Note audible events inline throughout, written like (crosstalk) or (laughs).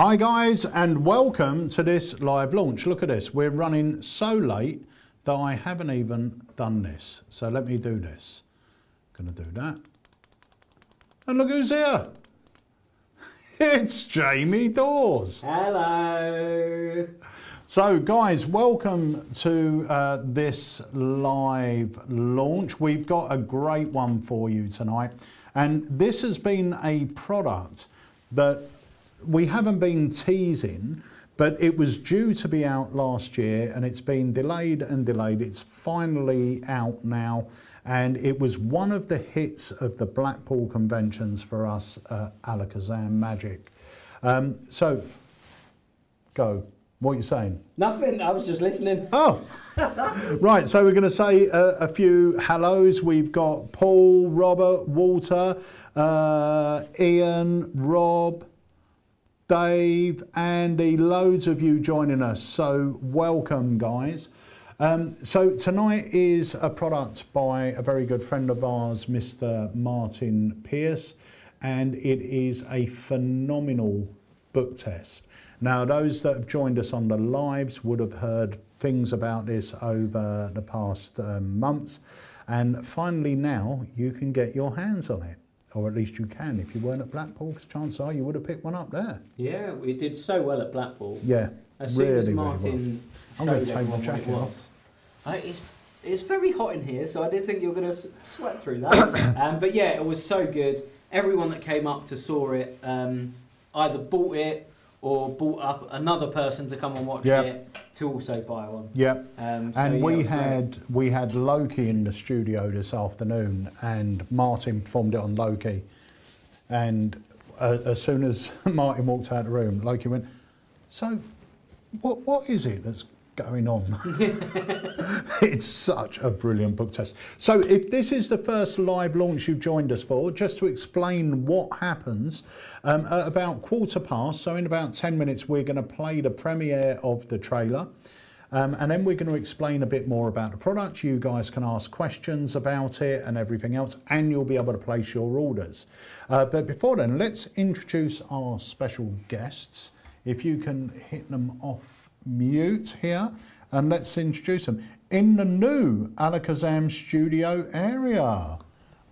Hi guys and welcome to this live launch. Look at this, we're running so late that I haven't even done this. So let me do this. Gonna do that. And look who's here. (laughs) It's Jamie Dawes. Hello. So, guys, welcome to uh, this live launch. We've got a great one for you tonight. And this has been a product that we haven't been teasing, but it was due to be out last year and it's been delayed and delayed. It's finally out now. And it was one of the hits of the Blackpool conventions for us at Alakazam Magic. Um, so, go. What are you saying? Nothing. I was just listening. Oh, (laughs) right. So we're going to say a, a, few hellos. We've got Paul, Robert, Walter, uh, Ian, Rob, Dave, Andy. Loads of you joining us. So welcome, guys. Um, so tonight is a product by a very good friend of ours, Mr. Martin Pierce, and it is a phenomenal book test. Now, those that have joined us on the lives would have heard things about this over the past um, months. And finally, now you can get your hands on it, or at least you can. If you weren't at Blackpool, because chances are you would have picked one up there. Yeah, we did so well at Blackpool. Yeah, as soon really, as Martin well. I'm showed everyone what it was. Uh, it's it's very hot in here, so I did think you were going to sweat through that. (coughs) um, but yeah, it was so good. Everyone that came up to saw it um, either bought it or bought up another person to come and watch yep. it to also buy one. Yep. Um, so and yeah, we had great. we had Loki in the studio this afternoon, and Martin performed it on Loki. And uh, as soon as (laughs) Martin walked out of the room, Loki went, "So, what what is it that's going on. (laughs) it's such a brilliant book test. So if this is the first live launch you've joined us for, just to explain what happens, um, at about quarter past, so in about 10 minutes, we're going to play the premiere of the trailer. Um, and then we're going to explain a bit more about the product. You guys can ask questions about it and everything else, and you'll be able to place your orders. Uh, but before then, let's introduce our special guests. If you can hit them off mute here and let's introduce them. In the new Alakazam studio area.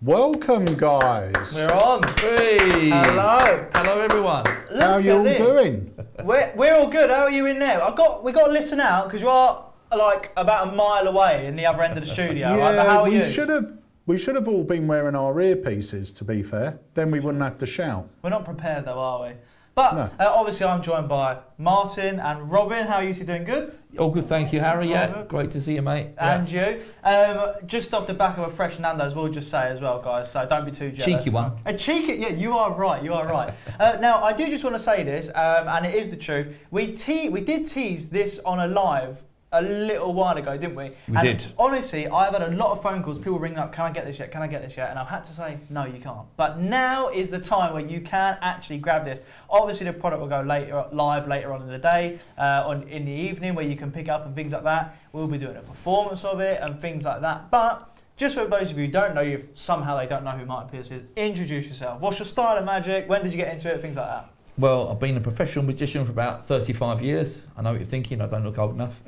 Welcome, guys. We're on. Hey. Hello. Hello, everyone. Look How are you all this. doing? We're, we're all good. How are you in there? I've got we got to listen out because you are like about a mile away in the other end of the studio. yeah, right? how are we you? should have we should have all been wearing our earpieces. To be fair, then we wouldn't have to shout. We're not prepared though, are we? But no. uh, obviously, I'm joined by Martin and Robin. How are you two doing? Good? All good, thank you, Harry. Yeah, good. great to see you, mate. And yeah. you. Um, just off the back of a fresh Nando's, we'll just say as well, guys, so don't be too jealous. Cheeky one. A cheeky, yeah, you are right, you are right. (laughs) uh, now, I do just want to say this, um, and it is the truth. We, te- we did tease this on a live a little while ago, didn't we? We and did. Honestly, I've had a lot of phone calls, people ringing up, can I get this yet? Can I get this yet? And I've had to say, no, you can't. But now is the time where you can actually grab this. Obviously, the product will go later, live later on in the day, uh, on in the evening, where you can pick up and things like that. We'll be doing a performance of it and things like that. But just for those of you who don't know, if somehow they don't know who Martin Pierce is, introduce yourself. What's your style of magic? When did you get into it? Things like that. Well, I've been a professional magician for about 35 years. I know what you're thinking, I don't look old enough. (laughs)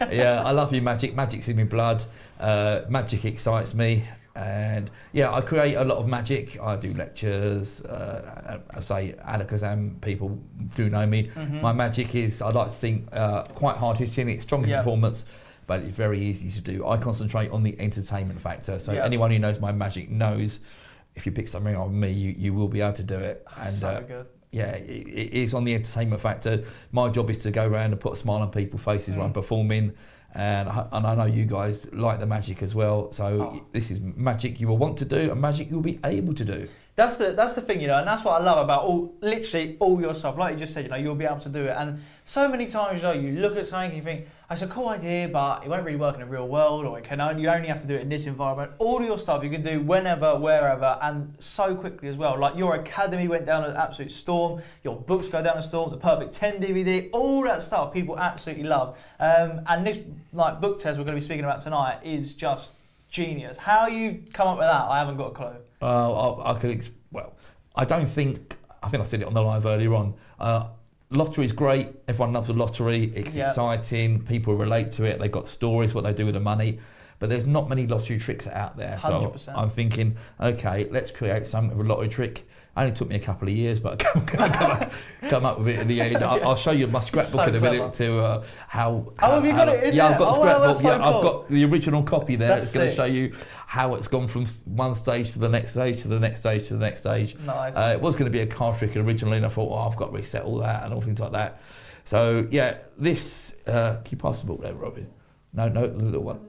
yeah, I love you, magic. Magic's in my blood. Uh, magic excites me. And yeah, I create a lot of magic. I do lectures. Uh, I say Alakazam people do know me. Mm-hmm. My magic is, I like to think, uh, quite hard hitting. It's strong in yep. performance, but it's very easy to do. I concentrate on the entertainment factor. So yep. anyone who knows my magic knows if you pick something on me, you, you will be able to do it. And so uh, yeah, it, it is on the entertainment factor. My job is to go around and put a smile on people's faces mm. when I'm performing. And I, and I know you guys like the magic as well. So oh. this is magic you will want to do and magic you'll be able to do. That's the that's the thing, you know, and that's what I love about all literally all your stuff. Like you just said, you know, you'll be able to do it. And so many times, you know, you look at something and you think, it's a cool idea, but it won't really work in the real world, or it can only, you only have to do it in this environment. All your stuff you can do whenever, wherever, and so quickly as well. Like your academy went down an absolute storm, your books go down a storm, the Perfect 10 DVD, all that stuff people absolutely love. Um, and this like book test we're going to be speaking about tonight is just genius. How you come up with that, I haven't got a clue. Uh, I, I could, well, I don't think I think I said it on the live earlier on. Uh, lottery is great. Everyone loves the lottery. It's Yeah. exciting. People relate to it. They've got stories what they do with the money. But there's not many lottery tricks out there. So 100%. I'm thinking, okay, let's create a lottery trick. Only took me a couple of years, but (laughs) I come, come, up, come up with it in the end. I'll, I'll show you my scrapbook So in a clever. minute to uh, how. Oh, have you how- got it in Yeah, there? I've got Oh, the wow, scrapbook. that's so yeah, I've cool. got the original copy there. That's it's going to show you how it's gone from one stage to the next stage to the next stage to the next stage. Nice. Uh, it was going to be a card trick originally, and I thought, oh, I've got to reset all that and all things like that. So yeah, this uh, can you pass the book there, Robin? No, no, the little one.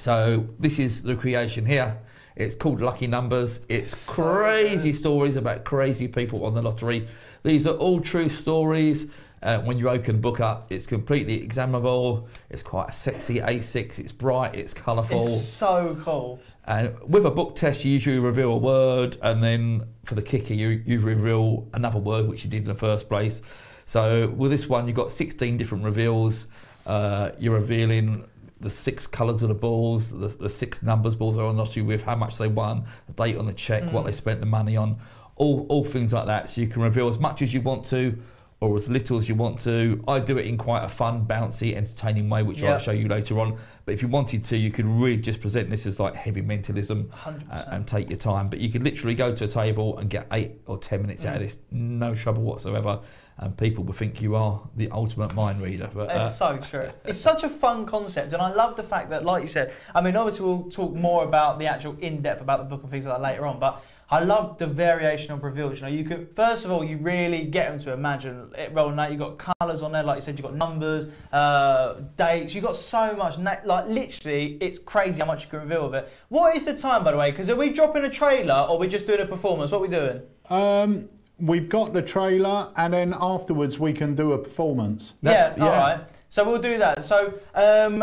So this is the creation here. It's called Lucky Numbers. It's crazy stories about crazy people on the lottery. These are all true stories. Uh, when you open book up, it's completely examinable. It's quite a sexy A6. It's bright. It's colourful. it's so cool. And with a book test, you usually reveal a word, and then for the kicker, you, you reveal another word, which you did in the first place. So with this one, you've got 16 different reveals. Uh, you're revealing the six colours of the balls, the, the six numbers balls are on lottery with, how much they won, the date on the check, what Mm. they spent the money on, all, all things like that. So you can reveal as much as you want to or as little as you want to. I do it in quite a fun, bouncy, entertaining way, which Yeah. I'll show you later on. But if you wanted to, you could really just present this as like heavy mentalism uh, and take your time. But you could literally go to a table and get eight or ten minutes out of Mm. this, no trouble whatsoever. And people will think you are the ultimate mind reader. But uh, It's so true. (laughs) It's such a fun concept, and I love the fact that, like you said, I mean, obviously we'll talk more about the actual in depth about the book and things like that later on, but I love the variation of reveals. You know, you could first of all, you really get them to imagine it rolling out. You've got colours on there, like you said, you've got numbers, uh, dates. You've got so much. Na- like literally, it's crazy how much you can reveal of it. What is the time, by the way? Because are we dropping a trailer or are we just doing a performance? What are we doing? Um, we've got the trailer, and then afterwards we can do a performance. That's- yeah, all yeah. right. So we'll do that. So um,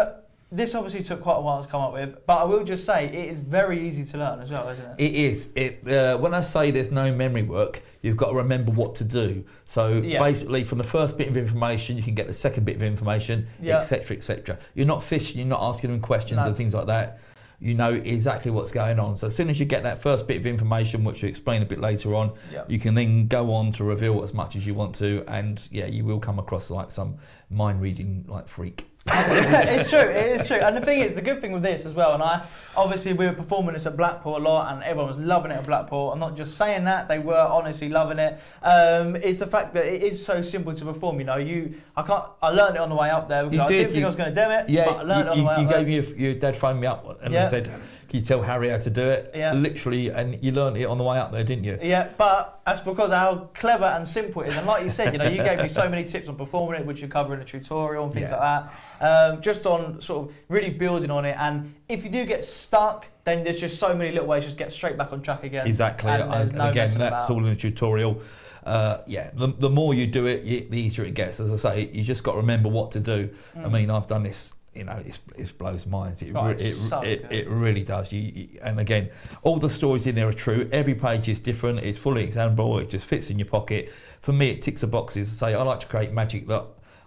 this obviously took quite a while to come up with, but I will just say it is very easy to learn as well, isn't it? It is. It uh, when I say there's no memory work, you've got to remember what to do. So Yeah. basically, from the first bit of information, you can get the second bit of information, Yeah. etc., etc. You're not fishing. You're not asking them questions No. and things like that. You know exactly what's going on. So as soon as you get that first bit of information, which we explain a bit later on, Yeah. you can then go on to reveal as much as you want to, and yeah, you will come across like some mind reading like freak. (laughs) it's true, it is true. And the thing is, the good thing with this as well, and I obviously we were performing this at Blackpool a lot, and everyone was loving it at Blackpool. I'm not just saying that; they were honestly loving it. Um, is the fact that it is so simple to perform. You know, you I can't. I learned it on the way up there because You I did, didn't think I was going to do it. Yeah, but I learned it on you, the way you, up you there. gave me a, your dad phoned me up and Yeah. said, "Can you tell Harry how to do it?" Yeah. Literally, and you learned it on the way up there, didn't you? Yeah, but that's because how clever and simple it is. And like you said, you know, you gave me so many tips on performing it, which you cover in a tutorial and things Yeah. like that. Um, just on sort of really building on it. And if you do get stuck, then there's just so many little ways just get straight back on track again. Exactly, And and, and no again, that's about. all in the tutorial. Uh, yeah, the, the more you do it, y- the easier it gets. As I say, you just got to remember what to do. I Mm. mean, I've done this. You know, it's, it blows minds. It, Oh, it, so it, it really does. You, you, and again, all the stories in there are true. Every page is different. It's fully examinable. It just fits in your pocket. For me, it ticks the boxes. To say I like to create magic that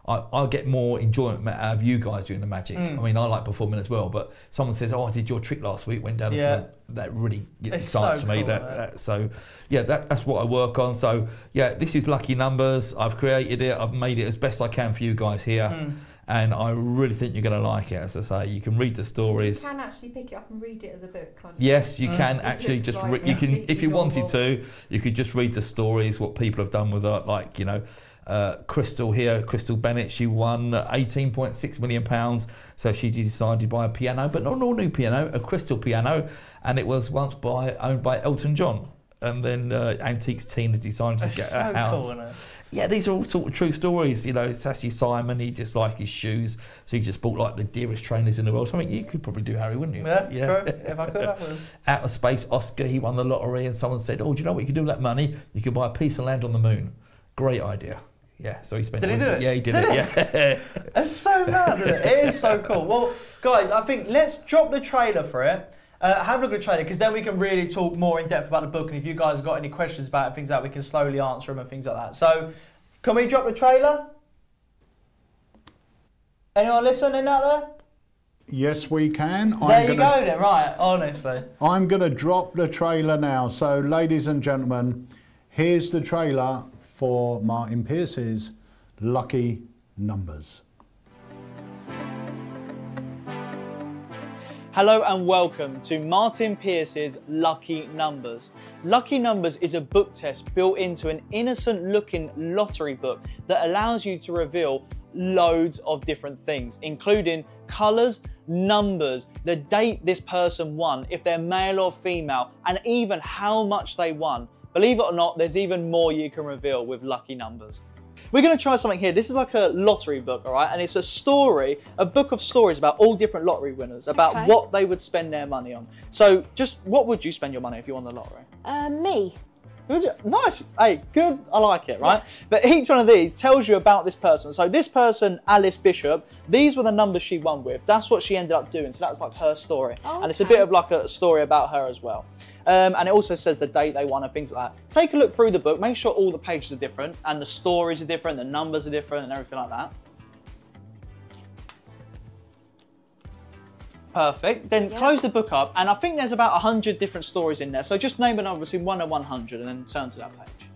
I, I get more enjoyment out of you guys doing the magic. Mm. I mean, I like performing as well. But someone says, "Oh, I did your trick last week. Went down." Yeah. front," That really excites so me. cool, that, isn't it? that so yeah, that, that's what I work on. So yeah, this is lucky numbers. I've created it. I've made it as best I can for you guys here, Mm. And I really think you're going to like it. As I say, you can read the stories. You can actually pick it up and read it as a book, can't you? Yes, you Mm. can It actually looks just like you can if completely you wanted to, you could just read the stories what people have done with it. Like you know, uh, Crystal here, Crystal Bennett, she won 18.6 million pounds. So she decided to buy a piano, but not an ordinary piano, a crystal piano, and it was once by owned by Elton John. And then uh, Antiques Tina decided to It's get so a house. cool, isn't it? Yeah, these are all sort of true stories. You know, Sassy Simon, he just liked his shoes, so he just bought like the dearest trainers in the world. Something you could probably do, Harry, wouldn't you? Yeah, true. (laughs) If I could, I would. Out of space, Oscar, he won the lottery, and someone said, "Oh, do you know what you could do with that money? You could buy a piece of land on the moon." Great idea. Yeah, so he spent. Did he do it? Yeah, he did it. Yeah. (laughs) It's so mad, isn't it? It is so cool. Well, guys, I think let's drop the trailer for it. Uh, have a look at the trailer because then we can really talk more in depth about the book. And if you guys have got any questions about it, things like that, we can slowly answer them and things like that. So, can we drop the trailer? Anyone listening out there? Yes, we can. there I'm you gonna, go, then. Right, honestly. I'm going to drop the trailer now. So, ladies and gentlemen, Here's the trailer for Martin Pierce's Lucky Numbers. Hello and welcome to Martin Pierce's Lucky Numbers. Lucky Numbers is a book test built into an innocent looking lottery book that allows you to reveal loads of different things, including colours, numbers, the date this person won, if they're male or female, and even how much they won. Believe it or not, there's even more you can reveal with lucky numbers. We're going to try something here. This is like a lottery book, all right? And it's a story, a book of stories about all different lottery winners, about Okay. what they would spend their money on. So, just what would you spend your money if you won the lottery? Uh, me. Would you? Nice. Hey, good. I like it, right? But each one of these tells you about this person. So this person, Alice Bishop, these were the numbers she won with. That's what she ended up doing. So that's like her story. Oh, And it's a bit of like a story about her as well. Um, and it also says the date they won and things like that. Take a look through the book. Make sure all the pages are different and the stories are different, the numbers are different, and everything like that. Perfect. Then Yeah. close the book up, and I think there's about 100 different stories in there. So just name a number between 1 and 100 and then turn to that page.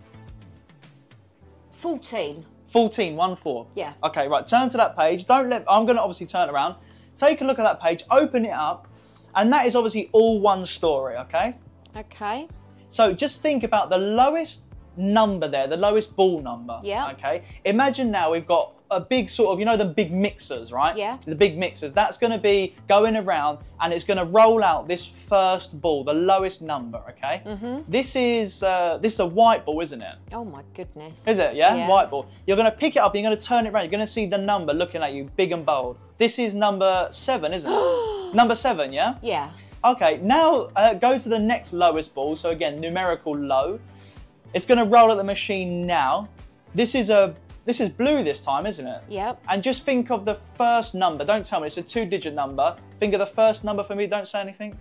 14. 14, 1 4. Yeah. Okay, right, turn to that page. Don't let, I'm going to obviously turn around. Take a look at that page, open it up, and that is obviously all one story, okay? Okay. So just think about the lowest number there, the lowest ball number. Yeah. Okay. Imagine now we've got a big sort of, you know, the big mixers, right? Yeah. The big mixers. That's going to be going around and it's going to roll out this first ball, the lowest number. Okay. Mm -hmm. This is uh, this is a white ball, isn't it? Oh my goodness. Is it? Yeah? Yeah. White ball. You're going to pick it up. You're going to turn it around. You're going to see the number looking at you, big and bold. This is number seven, isn't it? (gasps) number seven. Yeah. Yeah. Okay, now uh, go to the next lowest ball. So again, numerical low. It's going to roll at the machine now. This is a this is blue this time, isn't it? Yep. And just think of the first number. Don't tell me it's a two-digit number. Think of the first number for me. Don't say anything.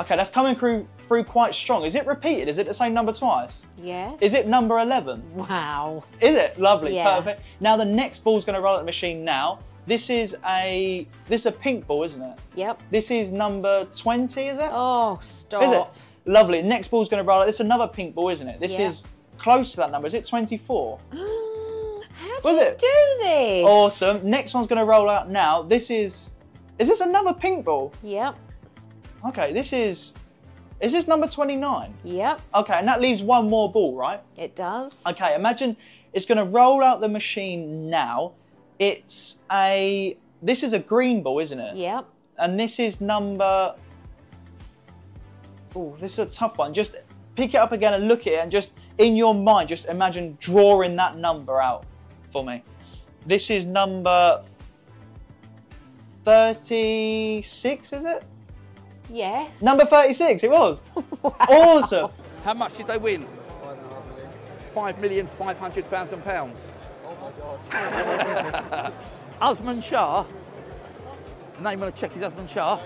Okay, that's coming through through quite strong. Is it repeated? Is it the same number twice? Yes. Is it number eleven? Wow. Is it? Lovely, Yeah. perfect. Now the next ball's going to roll at the machine now. This is a this is a pink ball, isn't it? Yep. This is number twenty, is it? Oh, stop. Is it? Lovely. Next ball's going to roll. Out. This is another pink ball, isn't it? This Yeah. is close to that number. Is it 24? (gasps) How do Was you it? do this? Awesome. Next one's going to roll out now. This is. Is this another pink ball? Yep. Okay, this is. Is this number 29? Yep. Okay, and that leaves one more ball, right? It does. Okay, imagine it's going to roll out the machine now. It's a. This is a green ball, isn't it? Yep. and this is number. Oh, this is a tough one. Just pick it up again and look at it, and just in your mind, just imagine drawing that number out for me. This is number 36, is it? Yes. Number 36, it was. (laughs) Awesome. How much did they win? Five million five hundred thousand pounds. (laughs) Usman Shah. The name on the check is Usman Shah.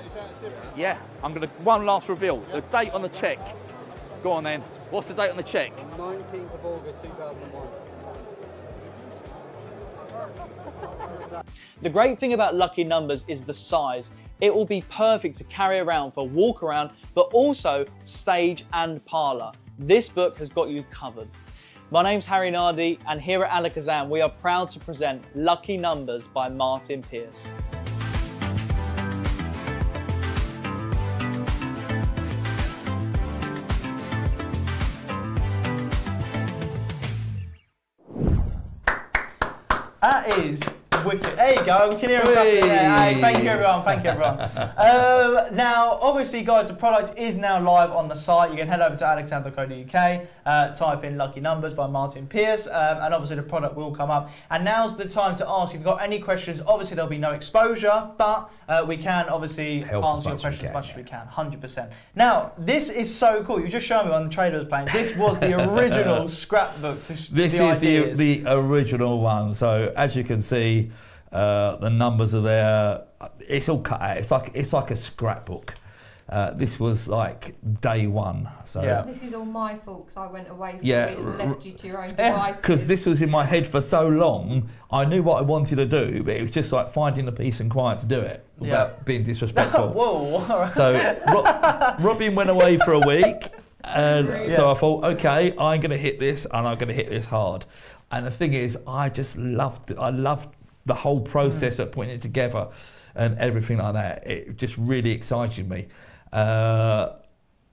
Yeah, I'm gonna one last reveal. The date on the check. Go on then. What's the date on the check? 19th of August 2001. The great thing about lucky numbers is the size. It will be perfect to carry around for walk around, but also stage and parlour. This book has got you covered. My name's Harry Nardi, and here at Alakazam, we are proud to present Lucky Numbers by Martin Pierce. That is wicked. There you go. We can hear him clapping there. Hey, thank you everyone. Thank you everyone. (laughs) um, now, obviously, guys, the product is now live on the site. You can head over to alakazam.co.uk, uh, type in "Lucky Numbers" by Martin Pierce, um, and obviously the product will come up. And now's the time to ask if you've got any questions. Obviously, there'll be no exposure, but uh, we can obviously Help answer your as much as questions as much as we can. Hundred percent. Now, this is so cool. You just showed me when the trader was playing. This was the original (laughs) scrapbook. This the is the, the original one. So as you can see, uh, the numbers are there. It's all cut out. It's like it's like a scrapbook. Uh, this was like day one. So Yeah. This is all my fault because I went away for Yeah, a week and r- left you to your own (laughs) Yeah. devices. because this was in my head for so long, I knew what I wanted to do, but it was just like finding the peace and quiet to do it without Yeah. being disrespectful. (laughs) Whoa! (laughs) So Ro- Robin went away for a week, And Rude. so I thought, okay, I'm going to hit this, and I'm going to hit this hard. And the thing is, I just loved it. I loved the whole process of putting it together and everything like that. It just really excited me. Uh,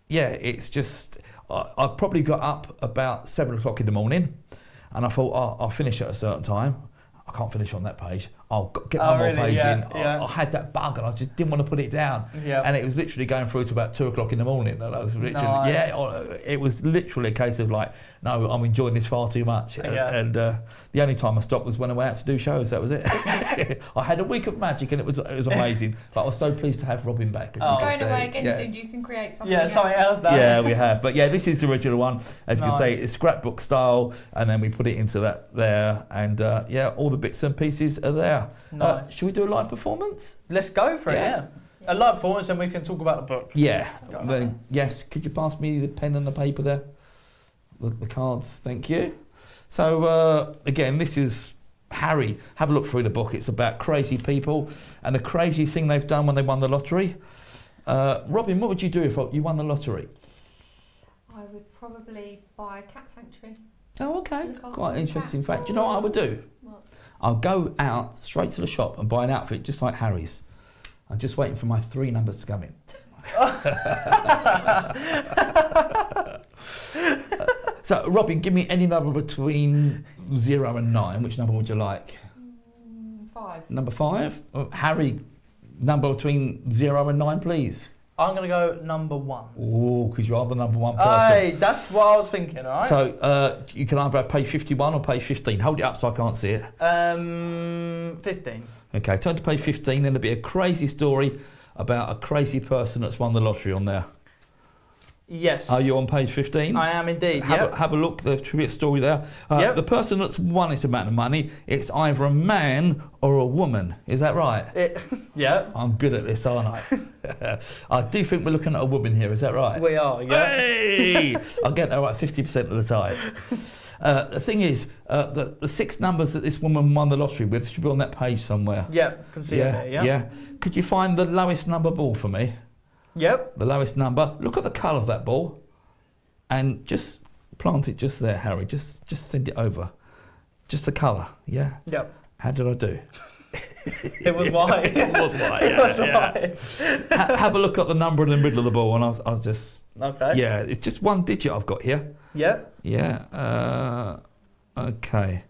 yeah, it's just I, I probably got up about seven o'clock in the morning, and I thought oh, I'll finish at a certain time. I can't finish on that page. I'll g- get Oh, one more really? page Yeah, in. I- yeah. I, had that bug, and I just didn't want to put it down. Yeah. And it was literally going through to about two o'clock in the morning. And I was literally, Nice. yeah, uh, it was literally a case of like, no, I'm enjoying this far too much. And- Yeah. And uh, the only time I stopped was when I went out to do shows. That was it. (laughs) (laughs) I had a week of magic, and it was it was amazing. but I was so pleased to have Robin back. as you Oh. can Going see. away again Yes. soon, you can create something. yeah, else. something else. That. Yeah, we have. But yeah, this is the original one. As you can say, it's scrapbook style, and then we put it into that there. And uh, yeah, all the bits and pieces are there. Uh, Nice. should we do a live performance? Let's go for it. Yeah. Yeah. A live performance, and we can talk about the book. Yeah. Go. Then, yes. Could you pass me the pen and the paper there? The, the cards. Thank you. So uh, again, this is Harry. Have a look through the book. It's about crazy people and the crazy thing they've done when they won the lottery. Uh, Robin, what would you do if you won the lottery? I would probably buy a cat sanctuary. Oh, okay. Quite interesting fact. Do you know what I would do? What? I'll go out straight to the shop and buy an outfit just like Harry's. I'm just waiting for my three numbers to come in. (laughs) so, Robin, give me any number between zero and nine. Which number would you like? Mm, Five. Number five. Uh, Harry, number between zero and nine, please. I'm gonna go number one. Oh, because you are the number one person. Hey, that's what I was thinking. All right. So, uh, you can either have page 51 or page 15. Hold it up so I can't see it. um, fifteen. Okay, turn to page 15, and it'll be a crazy story about a crazy person that's won the lottery on there. Yes. Are you on page 15? I am indeed. have, Yep. a, have a look, there should be a story there. Uh, Yep. The person that's won this amount of money, it's either a man or a woman. Is that right? It, (laughs) yeah. I'm good at this, aren't I? (laughs) (laughs) I do think we're looking at a woman here, is that right? We are. Yeah. Hey! I'll get that right 50% of the time. Uh, the thing is, uh, the, the six numbers that this woman won the lottery with should be on that page somewhere. Yep. Can see yeah, it there. Yeah. yeah. Could you find the lowest number ball for me? Yep. The lowest number. Look at the colour of that ball, and just plant it just there, Harry. Just just send it over. Just the colour. Yeah. Yep. How did I do? (laughs) It was (laughs) white. (laughs) It was white, it yeah, was yeah. white. Ha- have a look at the number in the middle of the ball, and I'll, I'll just Okay. yeah. It's just one digit I've got here. Yep. Yeah. Uh, okay.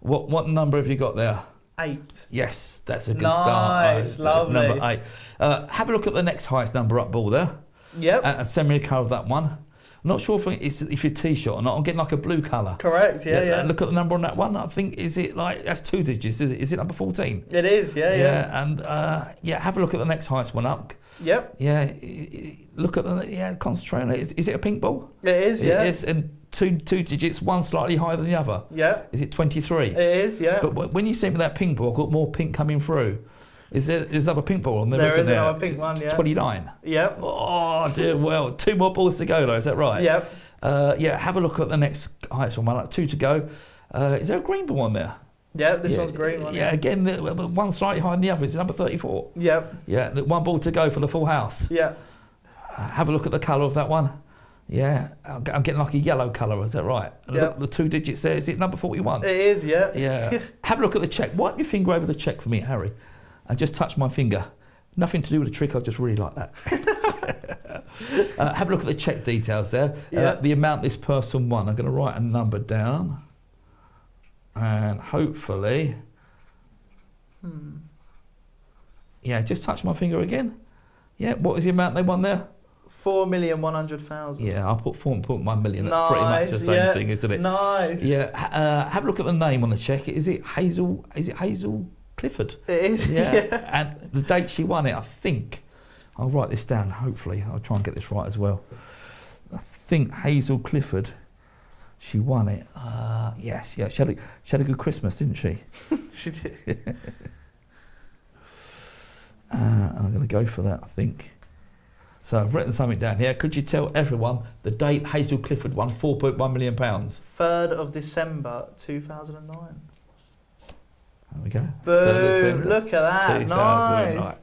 What what number have you got there? Eight. Yes, that's a good start. Nice, that's Number eight. Uh, have a look at the next highest number up ball there, Yep. and, and send me a colour of that one. I'm not sure if it's if your t-shirt or not. I'm getting like a blue colour. Correct. Yeah. Yeah. and Look at the number on that one. I think is it like that's two digits. Is it? Is it number fourteen? It is. Yeah. Yeah. yeah. and uh, yeah. Have a look at the next highest one up. Yep. Yeah, i- i- look at the yeah. Concentrate on it. Is, is it a pink ball? It is. Yeah. It is, and two two digits. One slightly higher than the other. Yeah. Is it twenty three? It is. Yeah. But when you sent me that pink ball, I've got more pink coming through. Is there is there a pink ball on there? There isn't is there? another pink It's one, yeah. 29. Yep. Oh, dear. Well, two more balls to go, though. Is that right? Yep. Uh, yeah, have a look at the next highest one. Like two to go. Uh, is there a green ball on there? Yep. This yeah, one's green one. Yeah, again, the, the one slightly higher than the other. It's number 34. Yep. Yeah, one ball to go for the full house. Yeah. Uh, have a look at the colour of that one. Yeah, I'm getting like a yellow colour. Is that right? Yep. Look, the two digits there. Is it number 41? It is. Yeah. Yeah. (laughs) Have a look at the check. Wipe your finger over the check for me, Harry. And just touch my finger. Nothing to do with the trick, I just really like that. (laughs) uh, have a look at the check details there. Yeah. Uh, the amount this person won. I'm going to write a number down. And hopefully. Hmm. Yeah, just touch my finger again. Yeah, what was the amount they won there? Four million one hundred thousand. Yeah, I'll put 4.1 million. That's pretty much the same yeah. thing, isn't it? Nice. Yeah, uh, have a look at the name on the check. Is it Hazel? Is it Hazel Clifford? It is. Yeah. (laughs) Yeah. and the date she won it, I think. I'll write this down. Hopefully, I'll try and get this right as well. I think Hazel Clifford. She won it. Uh, yes, yeah. She had, a, she had a good Christmas, didn't she? (laughs) she did. (laughs) Uh, I'm going to go for that, I think. So I've written something down here. Could you tell everyone the date Hazel Clifford won 4.1 million pounds? Third of December, two thousand and nine. There we go. Boom! Look at that. Nice.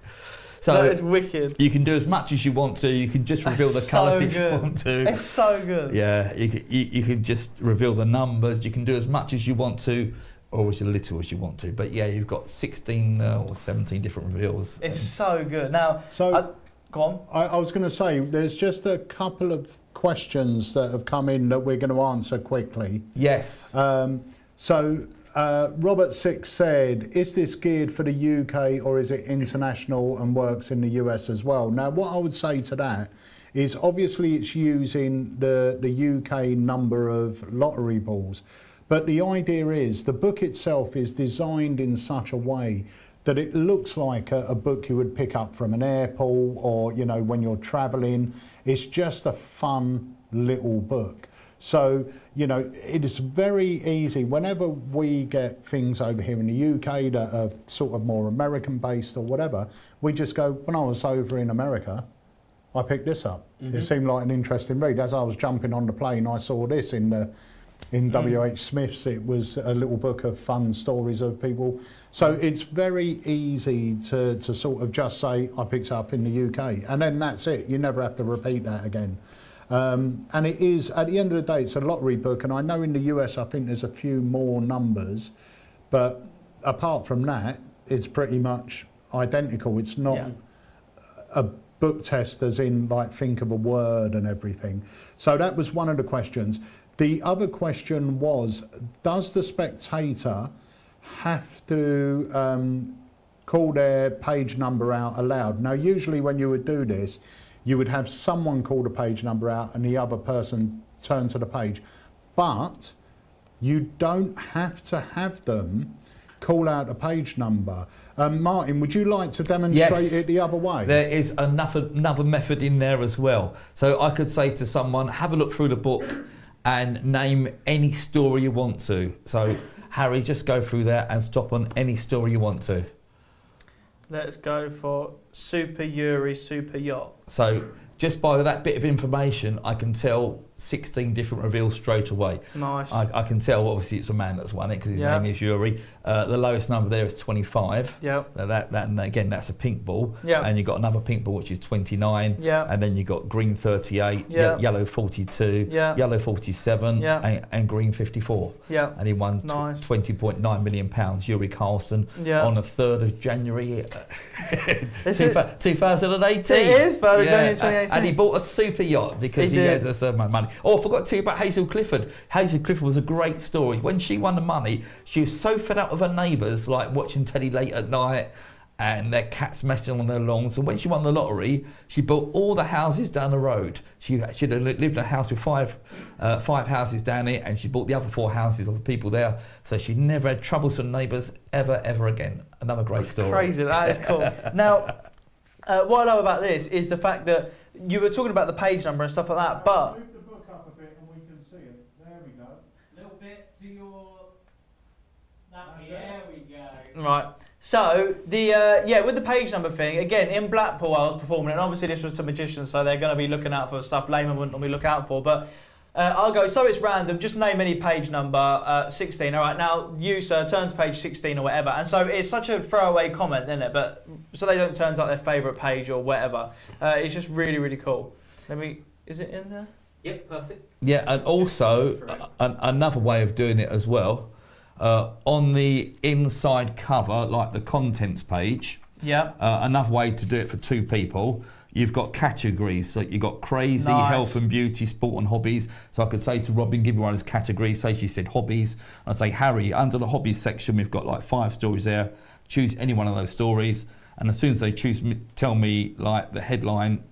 So that is wicked. you can do as much as you want to. You can just reveal the That's colours so if good. you want to. It's so good. Yeah, you can, you, you can just reveal the numbers. You can do as much as you want to, or as little as you want to. But yeah, you've got 16 uh, or 17 different reveals. It's so good. Now, So I- go on. I, I was going to say, there's just a couple of questions that have come in that we're going to answer quickly. yes. Um, so uh, Robert Six said, "Is this geared for the UK or is it international and works in the US as well?" Now, what I would say to that is obviously it's using the the UK number of lottery balls, but the idea is the book itself is designed in such a way that it looks like a, a book you would pick up from an airport or you know when you're traveling. It's just a fun little book. So, you know, it is very easy. Whenever we get things over here in the UK that are sort of more American based or whatever, we just go, when I was over in America, I picked this up. It mm-hmm. seemed like an interesting read. As I was jumping on the plane, I saw this in the in mm. W.H. Smith's. It was a little book of fun stories of people. So mm. it's very easy to, to sort of just say, I picked up in the UK. And then that's it. You never have to repeat that again. Um, and it is, at the end of the day, it's a lottery book. And I know in the US, I think there's a few more numbers. But apart from that, it's pretty much identical. It's not Yeah. a book test as in like think of a word and everything. So that was one of the questions. The other question was, does the spectator have to um, call their page number out aloud? Now, usually when you would do this, you would have someone call the page number out and the other person turn to the page. But you don't have to have them call out a page number. Um, Martin, would you like to demonstrate Yes. it the other way? There is another another method in there as well. So I could say to someone, have a look through the book and name any story you want to. So Harry, just go through there and stop on any story you want to. Let's go for Super Yuri Super Yacht. So just by that bit of information, I can tell 16 different reveals straight away. Nice. I, I can tell, obviously, it's a man that's won it because his Yeah. name is Yuri. Uh, the lowest number there is 25. Yep. Now that, that, and again, that's a pink ball. Yeah. And you've got another pink ball, which is 29. Yeah. And then you've got green 38, ye- Yeah. yellow 42, Yeah. yellow 47, Yeah. and, and green 54. Yeah. And he won Nice. 20.9 million pounds, Yuri Carlson, Yeah. on the 3rd of January (laughs) Is two it? thou- 2018. It is 3rd of January and- 2018. And he bought a super yacht because He he, did. gave us so much money. Oh, I forgot to tell you about Hazel Clifford. Hazel Clifford was a great story. When she won the money, she was so fed up with her neighbours, like watching telly late at night and their cats messing on their lawns. So when she won the lottery, she built all the houses down the road. She she'd lived in a house with five uh, five houses down it, and she bought the other four houses of the people there. So she never had troublesome neighbours ever, ever again. Another great story. Crazy, that is cool. (laughs) now, uh, what I love about this is the fact that you were talking about the page number and stuff like that, but Move the book up a bit and we can see it. There we go. little bit to your. There we go. Right. So the uh, yeah with the page number thing again in Blackpool I was performing and obviously this was to magicians so they're going to be looking out for stuff laymen wouldn't normally look out for but uh, I'll go. So it's random just name any page number uh, 16 all right now you sir turn to page 16 or whatever. And so it's such a throwaway comment isn't it? But so they don't turn to like their favourite page or whatever. Uh, it's just really really cool. Let me is it in there? Yep, perfect. Yeah, and also a, an- another way of doing it as well, uh, on the inside cover, like the contents page, yeah uh, another way to do it for two people, you've got categories. So you've got crazy, Nice. health and beauty, sport and hobbies. So I could say to Robin, give me one of those categories. Say she said hobbies. I'd say, Harry, under the hobbies section, we've got like five stories there. Choose any one of those stories. And as soon as they choose, me, tell me like the headline,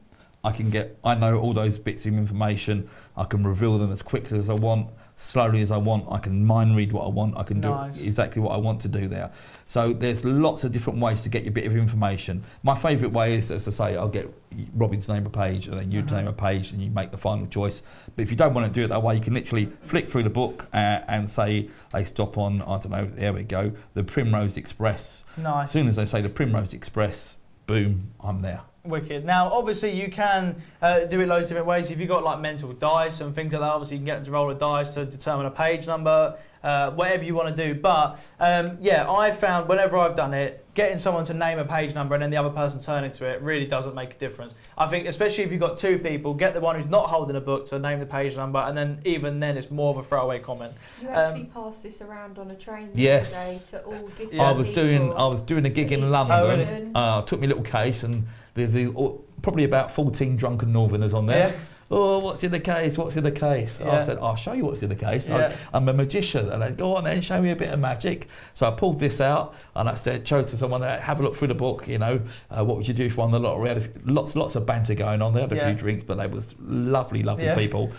I can get, I know all those bits of information. I can reveal them as quickly as I want, slowly as I want. I can mind read what I want. I can Nice. do exactly what I want to do there. So there's lots of different ways to get your bit of information. My favourite way is, as I say, I'll get Robin's name a page and then you Mhm. name a page and you make the final choice. But if you don't want to do it that way, you can literally flick through the book uh, and say they stop on, I don't know, there we go, the Primrose Express. Nice. As soon as they say the Primrose Express, boom, I'm there. Wicked. Now, obviously, you can uh, do it loads of different ways. If you've got like mental dice and things like that, obviously you can get them to roll a dice to determine a page number. uh, whatever you want to do. But um, yeah, I found whenever I've done it, getting someone to name a page number and then the other person turning to it really doesn't make a difference. I think, especially if you've got two people, get the one who's not holding a book to name the page number, and then even then it's more of a throwaway comment. You actually Um, passed this around on a train the Yes. other day to all different Yeah. I was doing I was doing a gig in London. Oh, really? section. Uh, I took my little case and there's the, oh, probably about 14 drunken northerners on there. Yeah. Oh, what's in the case? What's in the case? Yeah. I said, I'll show you what's in the case. I- Yeah. I'm a magician. And they go on then, show me a bit of magic. So I pulled this out and I said, showed to someone, uh, have a look through the book, you know, uh, what would you do if you won the lottery? We had few- lots, lots of banter going on. They had a Yeah. few drinks, but they was lovely, lovely people.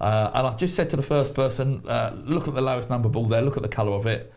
Uh, and I just said to the first person, uh, look at the lowest number ball there, look at the colour of it.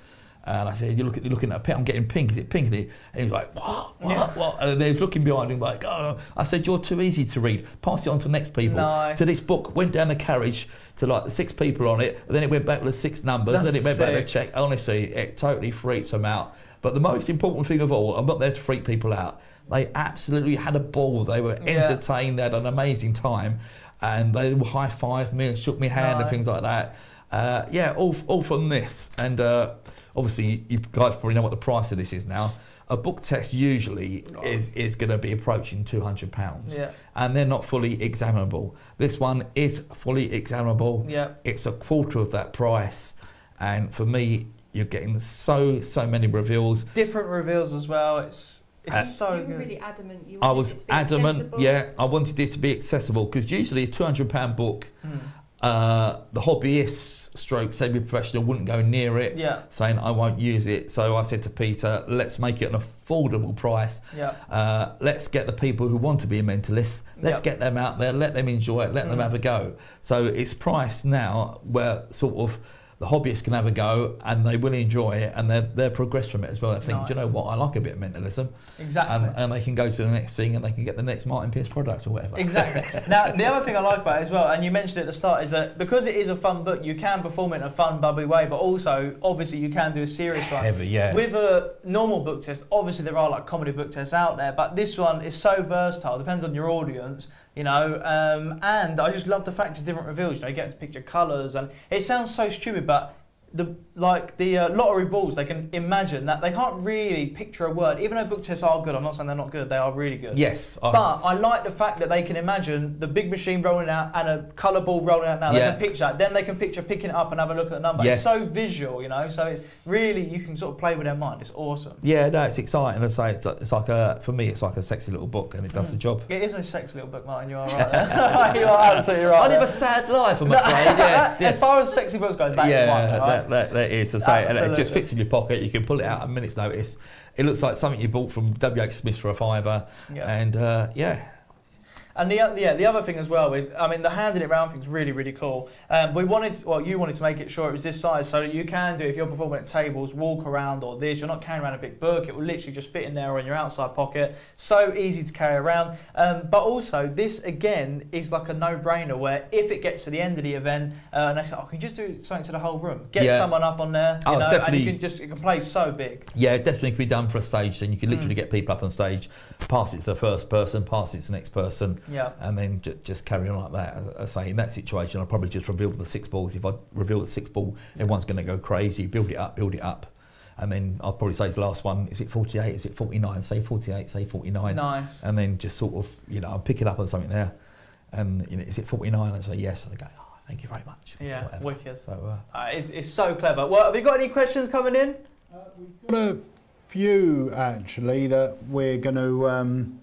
And I said, you look at, you're looking at a pink, I'm getting pink, is it pink? And he, and he was like, what, what, Yeah. what? And he was looking behind him like, oh. I said, you're too easy to read. Pass it on to the next people. Nice. So this book went down the carriage to like the six people on it, and then it went back the six numbers, then it went back to the check. Honestly, it totally freaks them out. But the most important thing of all, I'm not there to freak people out. They absolutely had a ball. They were Yeah. entertained. They had an amazing time, and they high fived me and shook my hand and things like that. Uh, yeah, all all from this. And uh, obviously, you guys probably know what the price of this is now. A book test usually is is going to be approaching two hundred pounds, Yeah. and they're not fully examinable. This one is fully examinable. Yeah. It's a quarter of that price, and for me, you're getting so so many reveals. Different reveals as well. It's it's Uh, so you were good. really adamant. You I was it to be adamant, accessible. yeah, I wanted it to be accessible because usually a two hundred pound book, Mm. Uh, the hobbyist stroke semi-professional wouldn't go near it, Yeah. saying I won't use it. So I said to Peter, let's make it an affordable price. Yeah. Uh, let's get the people who want to be a mentalist. Let's Yep. get them out there. Let them enjoy it. Let them Mm. have a go. So it's priced now where sort of the hobbyists can have a go and they will enjoy it and they're, they're progress from it as well. I think, do you know what? I like a bit of mentalism. Exactly. And, and they can go to the next thing and they can get the next Martin Pierce product or whatever. Exactly. (laughs) now, the other thing I like about it as well, and you mentioned it at the start, is that because it is a fun book, you can perform it in a fun, bubbly way, but also, obviously, you can do a serious one. Heavy, yeah. With a normal book test, obviously there are like comedy book tests out there, but this one is so versatile. Depends on your audience, you know. Um, and I just love the fact it's different reveals. You know, you get to picture colours, and it sounds so stupid, but the like the uh, lottery balls, they can imagine that they can't really picture a word. Even though book tests are good, I'm not saying they're not good. They are really good. Yes. I- But I like the fact that they can imagine the big machine rolling out and a colour ball rolling out now. They can picture that. Then they can picture picking it up and have a look at the number. Yes. It's so visual, you know. So it's really you can sort of play with their mind. It's awesome. yeah, no, it's exciting. I say it's, it's like a for me, it's like a sexy little book, and it does the job. It is a sexy little book, Martin. You are (laughs) right. (laughs) you are absolutely right. I live a sad life, I'm afraid. yes, (laughs) as far as sexy books goes, that is yeah, mine, right? That, that, that is to say, and it just fits in your pocket. You can pull it out at a minute's notice. It looks like something you bought from WH Smith for a fiver, Yeah. and uh, yeah, And the yeah, the other thing as well is, I mean, the handing it round is really really cool. Um, we wanted, well, you wanted to make it sure it was this size so that you can do if you're performing at tables, walk around or this. You're not carrying around a big book. It will literally just fit in there or in your outside pocket. So easy to carry around. Um, but also, this again is like a no-brainer where if it gets to the end of the event uh, and they say, "Oh, can you just do something to the whole room? Get Yeah. someone up on there, Oh, you it's know, and you can just it can play so big." yeah, it definitely can be done for a stage. Then you can literally Mm. get people up on stage, pass it to the first person, pass it to the next person, Yeah. and then ju- just carry on like that. I say, in that situation, I'll probably just reveal the six balls. If I reveal the six ball, everyone's going to go crazy. Build it up, build it up. And then I'll probably say the last one, is it 48? Is it 49? Say 48, say 49. Nice. And then just sort of, you know, I'll pick it up on something there. And, you know, is it 49? I say yes. And I go, oh, thank you very much. Yeah, Whatever. wicked. So, uh, Uh, it's, it's so clever. Well, have you got any questions coming in? Uh, we've got a few actually that we're going to um,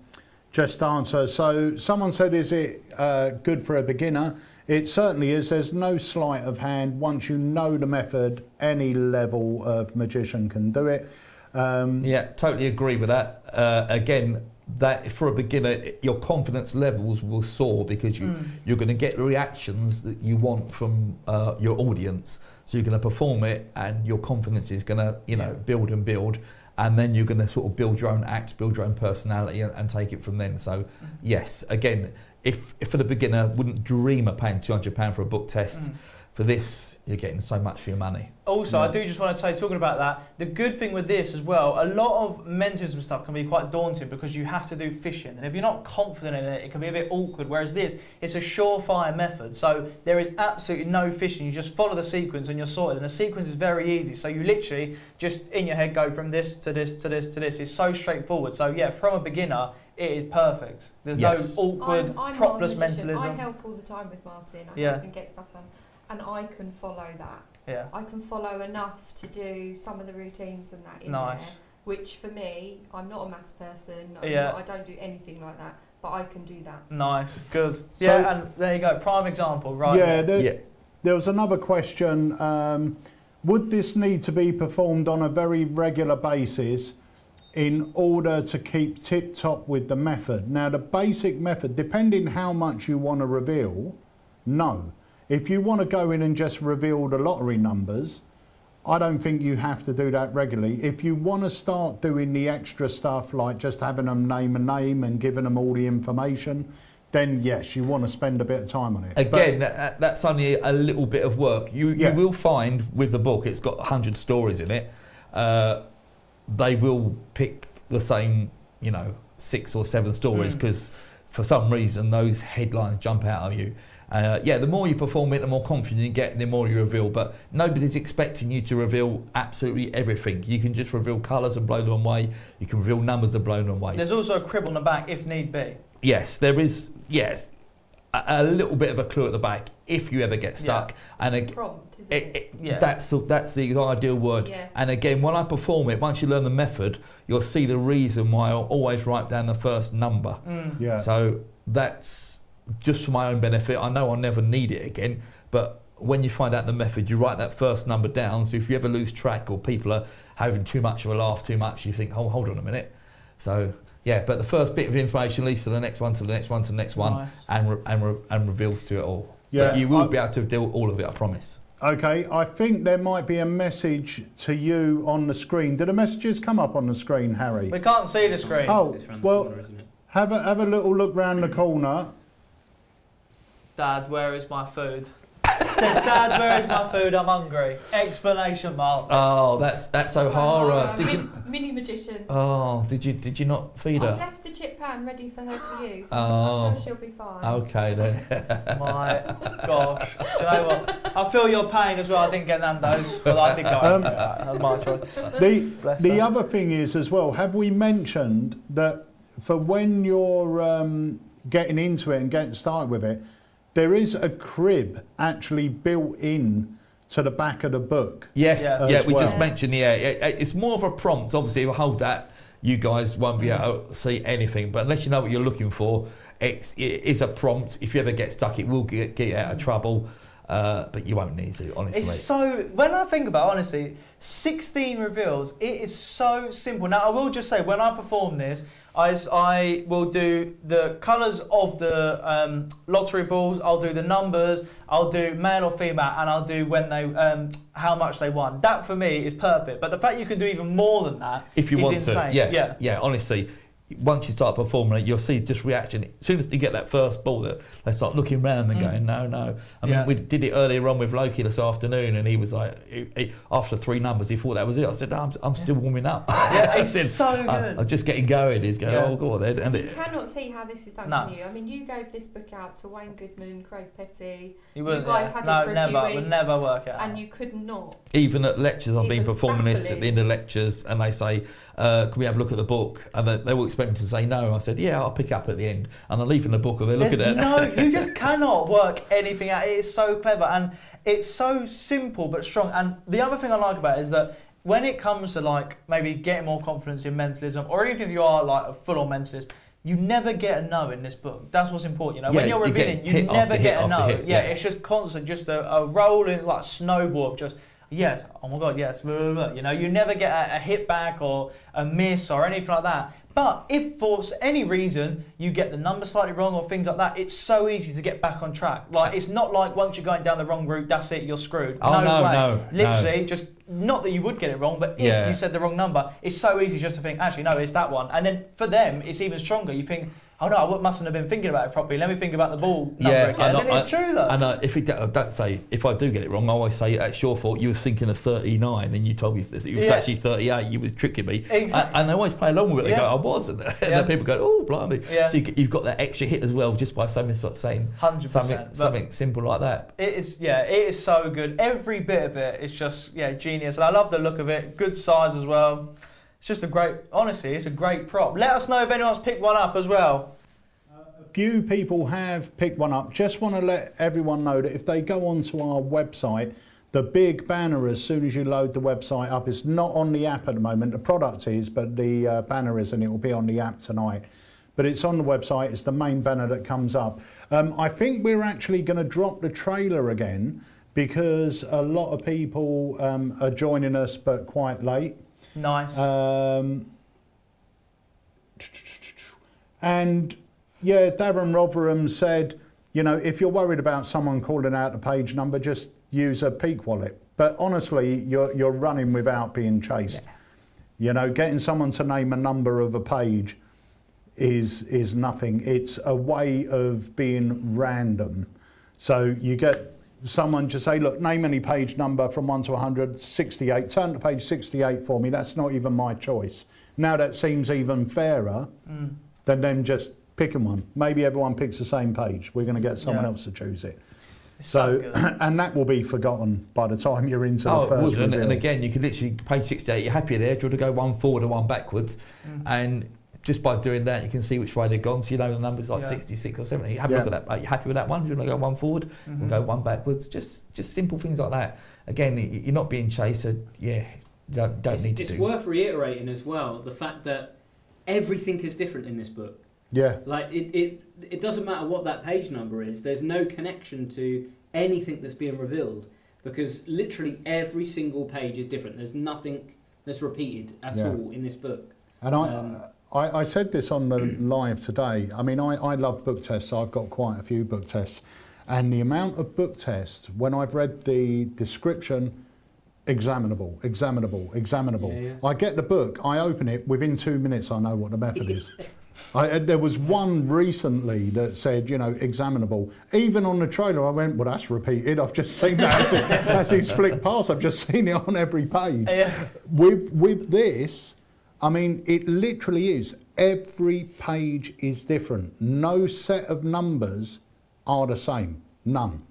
just answer. So someone said, "Is it uh, good for a beginner?" It certainly is. There's no sleight of hand. Once you know the method, any level of magician can do it. Um, Yeah, totally agree with that. Uh, again, that for a beginner, your confidence levels will soar because you Mm. you're going to get the reactions that you want from uh, your audience. So you're going to perform it, and your confidence is going to you know build and build, and then you're going to sort of build your own act, build your own personality, and, and take it from then. So Mm. yes, again, if, if for the beginner, wouldn't dream of paying two hundred pound for a book test. Mm. For this, you're getting so much for your money. Also, Yeah. I do just want to say, talking about that, the good thing with this as well, a lot of mentalism stuff can be quite daunting because you have to do fishing. And if you're not confident in it, it can be a bit awkward. Whereas this, it's a surefire method. So there is absolutely no fishing. You just follow the sequence and you're sorted. And the sequence is very easy. So you literally just in your head go from this to this to this to this. It's so straightforward. So yeah, from a beginner, it is perfect. There's Yes. no awkward, I'm, I'm propless not a magician. mentalism. I help all the time with Martin. I Yeah. help him get stuff done, and I can follow that. Yeah, I can follow enough to do some of the routines and that in nice. there. Which for me, I'm not a maths person. I'm Yeah. not, I don't do anything like that, but I can do that. Nice, good. Yeah, and there you go, prime example, right? yeah, there. there, Yeah. there was another question. Um, would this need to be performed on a very regular basis in order to keep tip top with the method? Now, the basic method, depending how much you want to reveal, no. If you want to go in and just reveal the lottery numbers, I don't think you have to do that regularly. If you want to start doing the extra stuff like just having them name a name and giving them all the information, then yes, you want to spend a bit of time on it. Again, that, that- that's only a little bit of work. You, Yeah. you will find with the book, it's got 100 stories in it. Uh, they will pick the same, you know, six or seven stories Mm. because for some reason those headlines jump out of you. Uh, yeah, the more you perform it, the more confident you get, and the more you reveal. But nobody's expecting you to reveal absolutely everything. You can just reveal colours and blow them away. You can reveal numbers and blow them away. There's also a crib on the back if need be. Yes, there is. Yes, a, a little bit of a clue at the back if you ever get stuck. And It's a prompt, isn't it, it? it, Yeah. that's the- that's the ideal word. Yeah. And again, when I perform it, once you learn the method, you'll see the reason why I always write down the first number. Mm. yeah. So that's just for my own benefit. I know I'll never need it again, but when you find out the method, you write that first number down. So if you ever lose track or people are having too much of a laugh, too much, you think, oh, hold on a minute. So yeah, but the first bit of information leads to the next one, to the next one, to the next one, Nice. and re- and, re- and reveals to it all. Yeah, but you will I- be able to do all of it. I promise. Okay, I think there might be a message to you on the screen. Did the messages come up on the screen, Harry? We can't see the screen. Oh, It's the well- corner, isn't it? Have a have a little look round the corner. Dad, where is my food? Says, Dad, where is my food? I'm hungry. Explanation mark. Oh, that's that's O'Hara. Did you? Mini magician. Oh, did you did you not feed her? I've her? left the chip pan ready for her to use. Oh. I'm she'll be fine. Okay then. (laughs) My gosh. Do you know what? I feel your pain as well. I didn't get Nando's, but I did go. (laughs) Um, yeah, my choice. (laughs) The Bless the her. other thing is as well. Have we mentioned that for when you're um, getting into it and getting started with it, there is a crib actually built in to the back of the book. Yes, Yeah. yeah, As we just mentioned, yeah, it, it- it's more of a prompt. Obviously, if I hold that, you guys won't be able to see anything. But unless you know what you're looking for, it's, it is a prompt. If you ever get stuck, it will get, get you out of trouble, uh, but you won't need to, honestly. It's so when I think about it, honestly, 16 reveals. It is so simple. Now I will just say when I perform this, I, s- I will do the colours of the um, lottery balls. I'll do the numbers. I'll do male or female, and I'll do when they um, how much they won. That for me is perfect. But the fact you can do even more than that if you is want insane. to, yeah, yeah. yeah, honestly. Once you start performing it, you'll see just reaction. As soon as you get that first ball, that they start looking round and Mm. going, "No, no." I mean, Yeah. we did it earlier on with Loki this afternoon, and he was like, he, he- after three numbers, he thought that was it. I said, "I'm, I'm still warming up." Yeah, (laughs) I it's said, so "I'm- good. I'm just getting going. He's going, Yeah. "Oh, go on then." And You it, cannot see how this is done, No. can you? I mean, you gave this book out to Wayne Goodman, Craig Petty, You wouldn't. guys yeah. had it no, for a never. few Would weeks, never work out. and you could not. even at lectures, I've been was performing this at the end of lectures, and they say, uh, "Can we have a look at the book?" And they, they will expect me to say no. I said, "Yeah, I'll pick it up at the end." And I leave in the book, and they look There's at it. No, (laughs) you just cannot work anything out. It is so clever and it's so simple but strong. And the other thing I like about it is that when it comes to like maybe getting more confidence in mentalism, or even if you are like a full-on mentalist, you never get a no in this book. That's what's important. You know, Yeah, when you're you revealing, you hit never get a no. hit, yeah, yeah. it's just constant, just a, a rolling like snowball of just yes, oh my god, yes, blah, blah, blah. you know, you never get a, a hit back or a miss or anything like that. But if for any reason you get the number slightly wrong or things like that, it's so easy to get back on track. Like it's not like once you're going down the wrong route, that's it, you're screwed. Oh, no, way. no, Literally, just not that you would get it wrong, but if Yeah. you said the wrong number, it's so easy just to think, actually, no, it's that one. And then for them, it's even stronger. You think, oh no, I mustn't have been thinking about it properly. Let me think about the ball Yeah, again. I And, know- it's I- true though. And uh, if it, I don't say if I do get it wrong, I always say that's your fault. You were thinking of 39, and you told me that it was Yeah. actually 38. You were tricking me. Exactly. And, and they always play along with it. They Yeah. go, I wasn't. (laughs) And Yeah. then people go, oh, blimey. Yeah. So you, have got that extra hit as well, just by something sort of saying 100%. something, something simple like that. It is, yeah, it is so good. Every bit of it is just, yeah, genius. And I love the look of it. Good size as well. It's just a great, honestly, it's a great prop. Let us know if anyone's picked one up as well. A few people have picked one up. Just want to let everyone know that if they go onto our website, the big banner as soon as you load the website up is not on the app at the moment. The product is, but the uh, banner is, and it will be on the app tonight. But it's on the website. It's the main banner that comes up. Um, I think we're actually going to drop the trailer again because a lot of people um, are joining us, but quite late. Nice. Um, and yeah, Darren Rotherham said, you know, if you're worried about someone calling out a page number, just use a peek wallet. But honestly, you're, you're running without being chased. You know, getting someone to name a number of a page is is nothing. It's a way of being random. So you get someone to say, look, name any page number from 1 to 100, 68. Turn to page 68 for me. That's not even my choice. Now that seems even fairer Mm. than them just picking one. Maybe everyone picks the same page. We're going to get someone Yeah. else to choose it. It's so, So, (clears throat) and that will be forgotten by the time you're into Oh, the it first would. And, and again, you could literally, page 68, you're happy there. Do you want to go one forward or one backwards? Mm. And just by doing that, you can see which way they've gone. So you know the numbers like Yeah. 66 or 70. You happy Yeah. with that? Are you happy with that one? Do you want to go one forward Mhm. and go one backwards? Just just simple things like that. Again, you're not being chased. So yeah, don't, don't it's, need to it's do. worth reiterating as well the fact that everything is different in this book. yeah, Like it, it, it doesn't matter what that page number is. There's no connection to anything that's being revealed because literally every single page is different. There's nothing that's repeated at Yeah. all in this book. And I, Um, I, I said this on the live today. I mean, I, I love book tests. I've got quite a few book tests. And the amount of book tests, when I've read the description, examinable, examinable, examinable. Yeah, yeah. I get the book, I open it, within two minutes I know what the method is. (laughs) I, there was one recently that said, you know, examinable. Even on the trailer, I went, well, that's repeated. I've just seen that as, it, as it's flicked past. I've just seen it on every page Yeah. with with this, I mean, it literally is. Every page is different. No set of numbers are the same. None.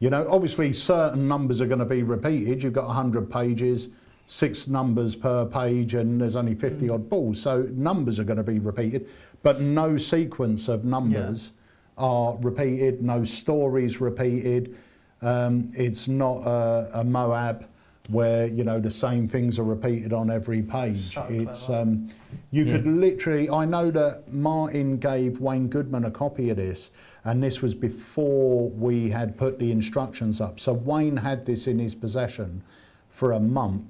You know, obviously, certain numbers are going to be repeated. You've got 100 pages, six numbers per page, and there's only 50 odd balls. So numbers are going to be repeated, but no sequence of numbers are repeated. No stories repeated. Um, it's not a, a Moab where you know the same things are repeated on every page. So it's um, you Yeah. could literally. I know that Martin gave Wayne Goodman a copy of this, and this was before we had put the instructions up. So Wayne had this in his possession for a month,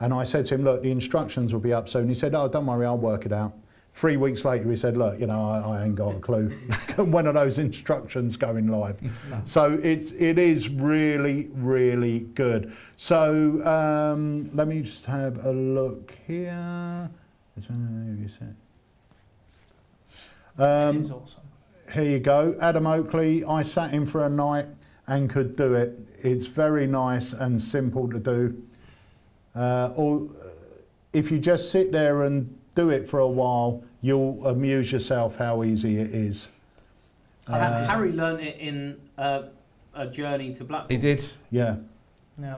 and I said to him, "Look, the instructions will be up soon." He said, "Oh, don't worry, I'll work it out." Three weeks later, he said, "Look, you know, I, I ain't got a clue (laughs) when are those instructions going live." So it it is really really good. So um, let me just have a look here. This one, maybe set. Um, is awesome. here you go, Adam Oakley. I sat in for a night and could do it. It's very nice and simple to do. Uh, or if you just sit there and do it for a while, you'll amuse yourself how easy it is. Uh, Harry learned it in uh, a journey to Blackpool. He did. yeah. Yeah.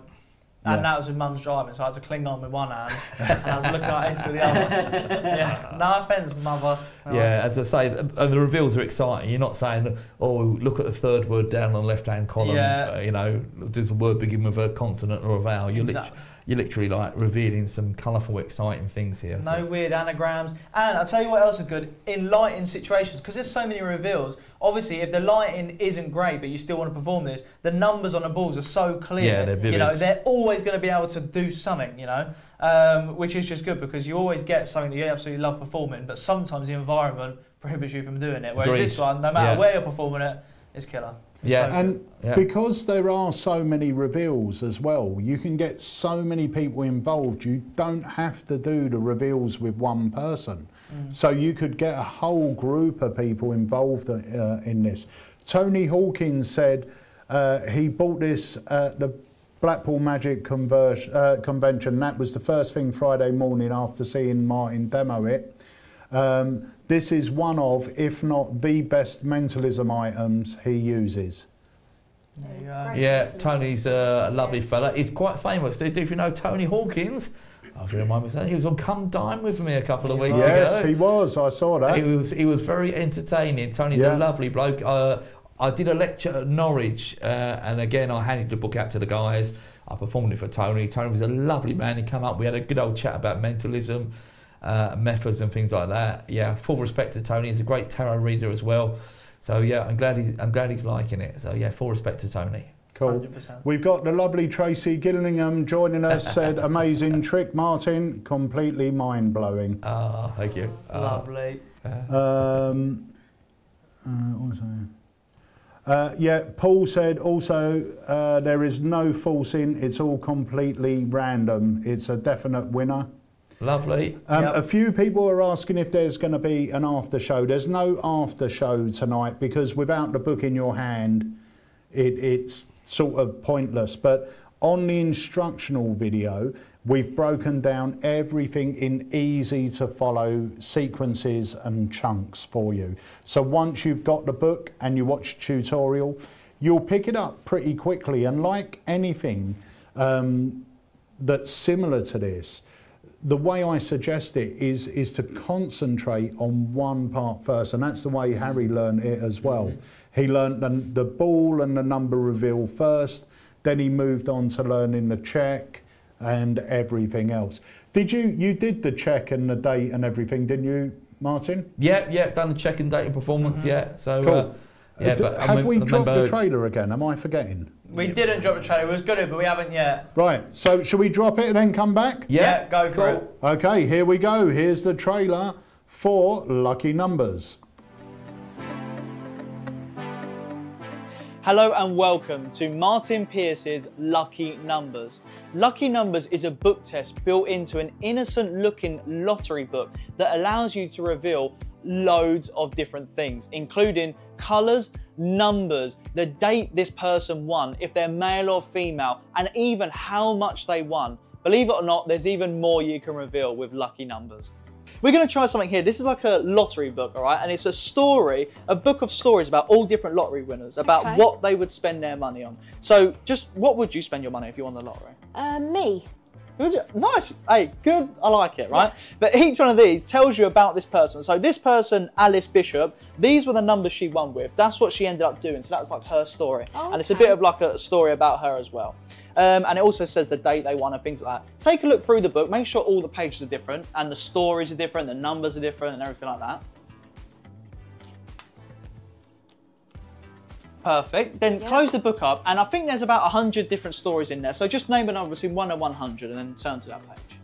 Yeah. And that was with mum's driving, so I had to cling on with one hand, and I was looking at it with the other. Yeah. No offence, mother. Yeah, as I say, and the reveals are exciting. You're not saying, "Oh, look at the third word down on the left-hand column." Yeah. Uh, you know, does the word begin with a consonant or a vowel? You're, lit- Exactly. You're literally like revealing some colourful, exciting things here. No weird anagrams. And I'll tell you what else is good in lighting situations, because there's so many reveals. Obviously, if the lighting isn't great, but you still want to perform this, the numbers on the balls are so clear. Yeah, they're vivid. You know, they're always going to be able to do something, you know, um, which is just good because you always get something that you absolutely love performing, but sometimes the environment prohibits you from doing it. Whereas Agreed. this one, no matter Yeah. where you're performing it, is killer. It's Yeah. so And. Yeah. because there are so many reveals as well, you can get so many people involved. You don't have to do the reveals with one person. So you could get a whole group of people involved uh, in this. Tony Hawkins said uh, he bought this at the Blackpool Magic conversion, uh, convention. That was the first thing Friday morning after seeing Martin demo it. Um, this is one of, if not the best mentalism items he uses. There you It's go. great. Yeah, Tony's uh, a lovely fella. He's quite famous. Do if you know Tony Hawkins, I was remind me saying he was on Come Dine with me a couple of weeks Yes, ago. Yes, he was. I saw that. He was he was very entertaining. Tony's Yeah. a lovely bloke. Uh, I did a lecture at Norwich, uh, and again I handed the book out to the guys. I performed it for Tony. Tony was a lovely man. He came up. We had a good old chat about mentalism, uh, methods, and things like that. Yeah, full respect to Tony. He's a great tarot reader as well. So yeah, I'm glad he's I'm glad he's liking it. So yeah, full respect to Tony. Cool. 100%. We've got the lovely Tracy Gillingham joining us. (laughs) Said amazing trick, Martin. Completely mind blowing. Ah, thank you. Ah, Lovely. Um, uh, what was I- uh, yeah, Paul said also uh, there is no forcing. It's all completely random. It's a definite winner. Lovely. Um, Yep. A few people are asking if there's going to be an after show. There's no after show tonight because without the book in your hand, it, it's sort of pointless. But on the instructional video, we've broken down everything in easy to follow sequences and chunks for you. So once you've got the book and you watch the tutorial, you'll pick it up pretty quickly. And like anything um, that's similar to this, the way I suggest it is is to concentrate on one part first, and that's the way Harry mm. learned it as well. Mm-hmm. He learned the, the ball and the number reveal first, then he moved on to learning the check and everything else. Did you you did the check and the date and everything, didn't you, Martin? Yeah, yeah, done the check and date and performance. Mm-hmm. Yeah, so Cool. uh, yeah, Uh, d- but I have we I dropped the trailer again? Am I forgetting? We didn't drop the trailer. It was good, but we haven't yet. Right. So should we drop it and then come back? Yeah, go for it. Okay, here we go. Here's the trailer for Lucky Numbers. Hello and welcome to Martin Pierce's Lucky Numbers. Lucky Numbers is a book test built into an innocent looking lottery book that allows you to reveal loads of different things, including colours, numbers, the date this person won, if they're male or female, and even how much they won. Believe it or not, there's even more you can reveal with Lucky Numbers. We're going to try something here. This is like a lottery book, all right? And it's a story, a book of stories about all different lottery winners, about Okay. what they would spend their money on. So, just what would you spend your money if you won the lottery? Uh, me. Nice. Hey, good. I like it, right? But each one of these tells you about this person. So this person, Alice Bishop, these were the numbers she won with. That's what she ended up doing. So that's like her story. Oh, And it's a bit of like a story about her as well. Um, and it also says the date they won and things like that. Take a look through the book. Make sure all the pages are different and the stories are different, the numbers are different, and everything like that. Perfect. Then Yeah. close the book up, and I think there's about 100 different stories in there. So just name a number between 1 and 100 and then turn to that page.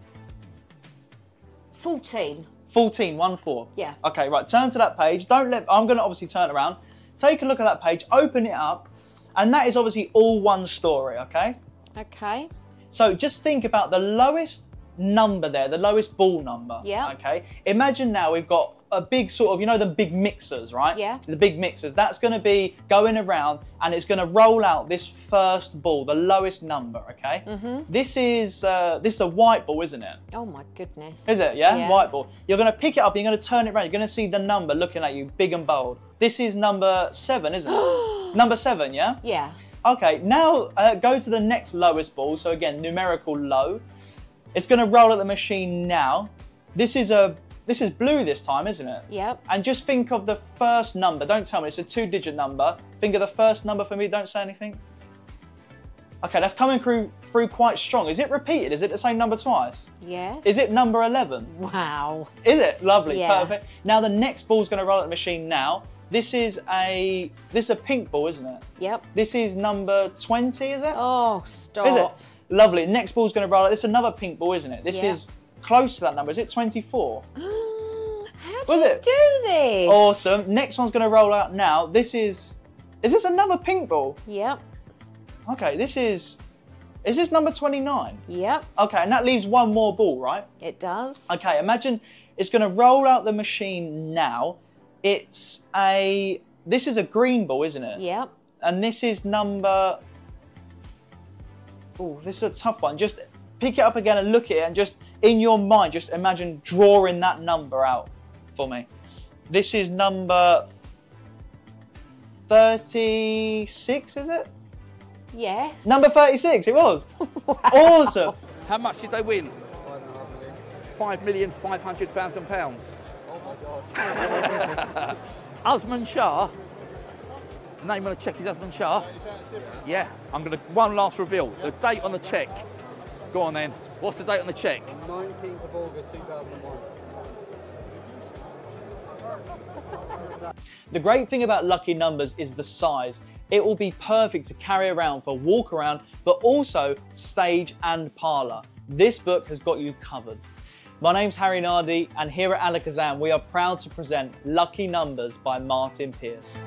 14. 14, 1 4. Yeah. Okay, right, turn to that page. Don't let, I'm going to obviously turn around. Take a look at that page, open it up, and that is obviously all one story, okay? Okay. So just think about the lowest number there, the lowest ball number. Yeah. Okay. Imagine now we've got a big sort of, you know, the big mixers, right? Yeah. The big mixers. That's going to be going around and it's going to roll out this first ball, the lowest number. Okay. Mm -hmm. This is uh, this is a white ball, isn't it? Oh my goodness. Is it? Yeah? Yeah. White ball. You're going to pick it up. You're going to turn it around. You're going to see the number looking at you, big and bold. This is number seven, isn't it? (gasps) number seven. Yeah. Yeah. Okay, now uh, go to the next lowest ball. So again, numerical low. It's going to roll at the machine now. This is a this is blue this time, isn't it? Yep. And just think of the first number. Don't tell me it's a two-digit number. Think of the first number for me. Don't say anything. Okay, that's coming through through quite strong. Is it repeated? Is it the same number twice? Yes. Is it number eleven? Wow. Is it? Lovely, Yeah. perfect. Now the next ball's going to roll at the machine now. This is a this is a pink ball, isn't it? Yep. This is number twenty, is it? Oh, stop. Is it? Lovely. Next ball's going to roll. This is another pink ball, isn't it? This Yeah. is close to that number. Is it 24? (gasps) How Was you it? do this? Awesome. Next one's going to roll out now. This is. Is this another pink ball? Yep. Okay, this is. Is this number 29? Yep. Okay, and that leaves one more ball, right? It does. Okay, imagine It's going to roll out the machine now. It's a. This is a green ball, isn't it? Yep. And this is number. Oh, this is a tough one. Just pick it up again and look at it, and just in your mind, just imagine drawing that number out for me. This is number 36, is it? Yes. Number 36, it was. (laughs) Awesome. How much did they win? Five million five hundred thousand pounds. Oh my god. Usman Shah. The name on the cheque is Usman Shah. Yeah, I'm gonna one last reveal. The date on the cheque. Go on then. What's the date on the cheque? 19th of August 2001. The great thing about lucky numbers is the size. It will be perfect to carry around for walk around, but also stage and parlour. This book has got you covered. My name's Harry Nardi, and here at Alakazam, we are proud to present Lucky Numbers by Martin Pierce.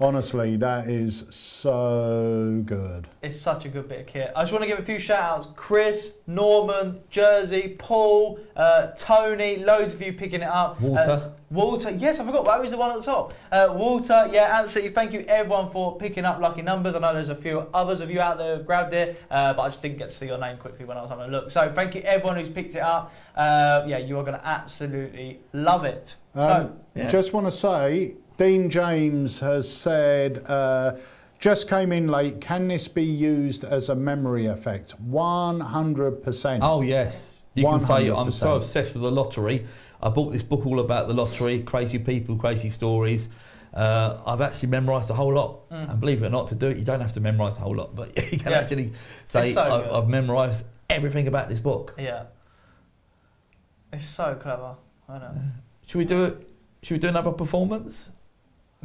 Honestly, that is so good. It's such a good bit of kit. I just want to give a few shout outs Chris, Norman, Jersey, Paul, uh, Tony, loads of you picking it up. Walter. Uh, Walter, yes, I forgot that was the one at the top. Uh, Walter, yeah, absolutely. Thank you everyone for picking up lucky numbers. I know there's a few others of you out there who've grabbed it, uh, but I just didn't get to see your name quickly when I was having a look. So thank you everyone who's picked it up. Uh, yeah, you are going to absolutely love it. Um, so, Yeah. Just want to say, Dean James has said, uh, just came in late. Can this be used as a memory effect? 100%. Oh yes, you can say I'm so obsessed with the lottery. I bought this book all about the lottery, crazy people, crazy stories. Uh, I've actually memorised a whole lot, and believe it or not, to do it, you don't have to memorise a whole lot, but (laughs) you can Yeah. actually say so I, good. I've memorised everything about this book. yeah. It's so clever. I know. Should we do it? Should we do another performance?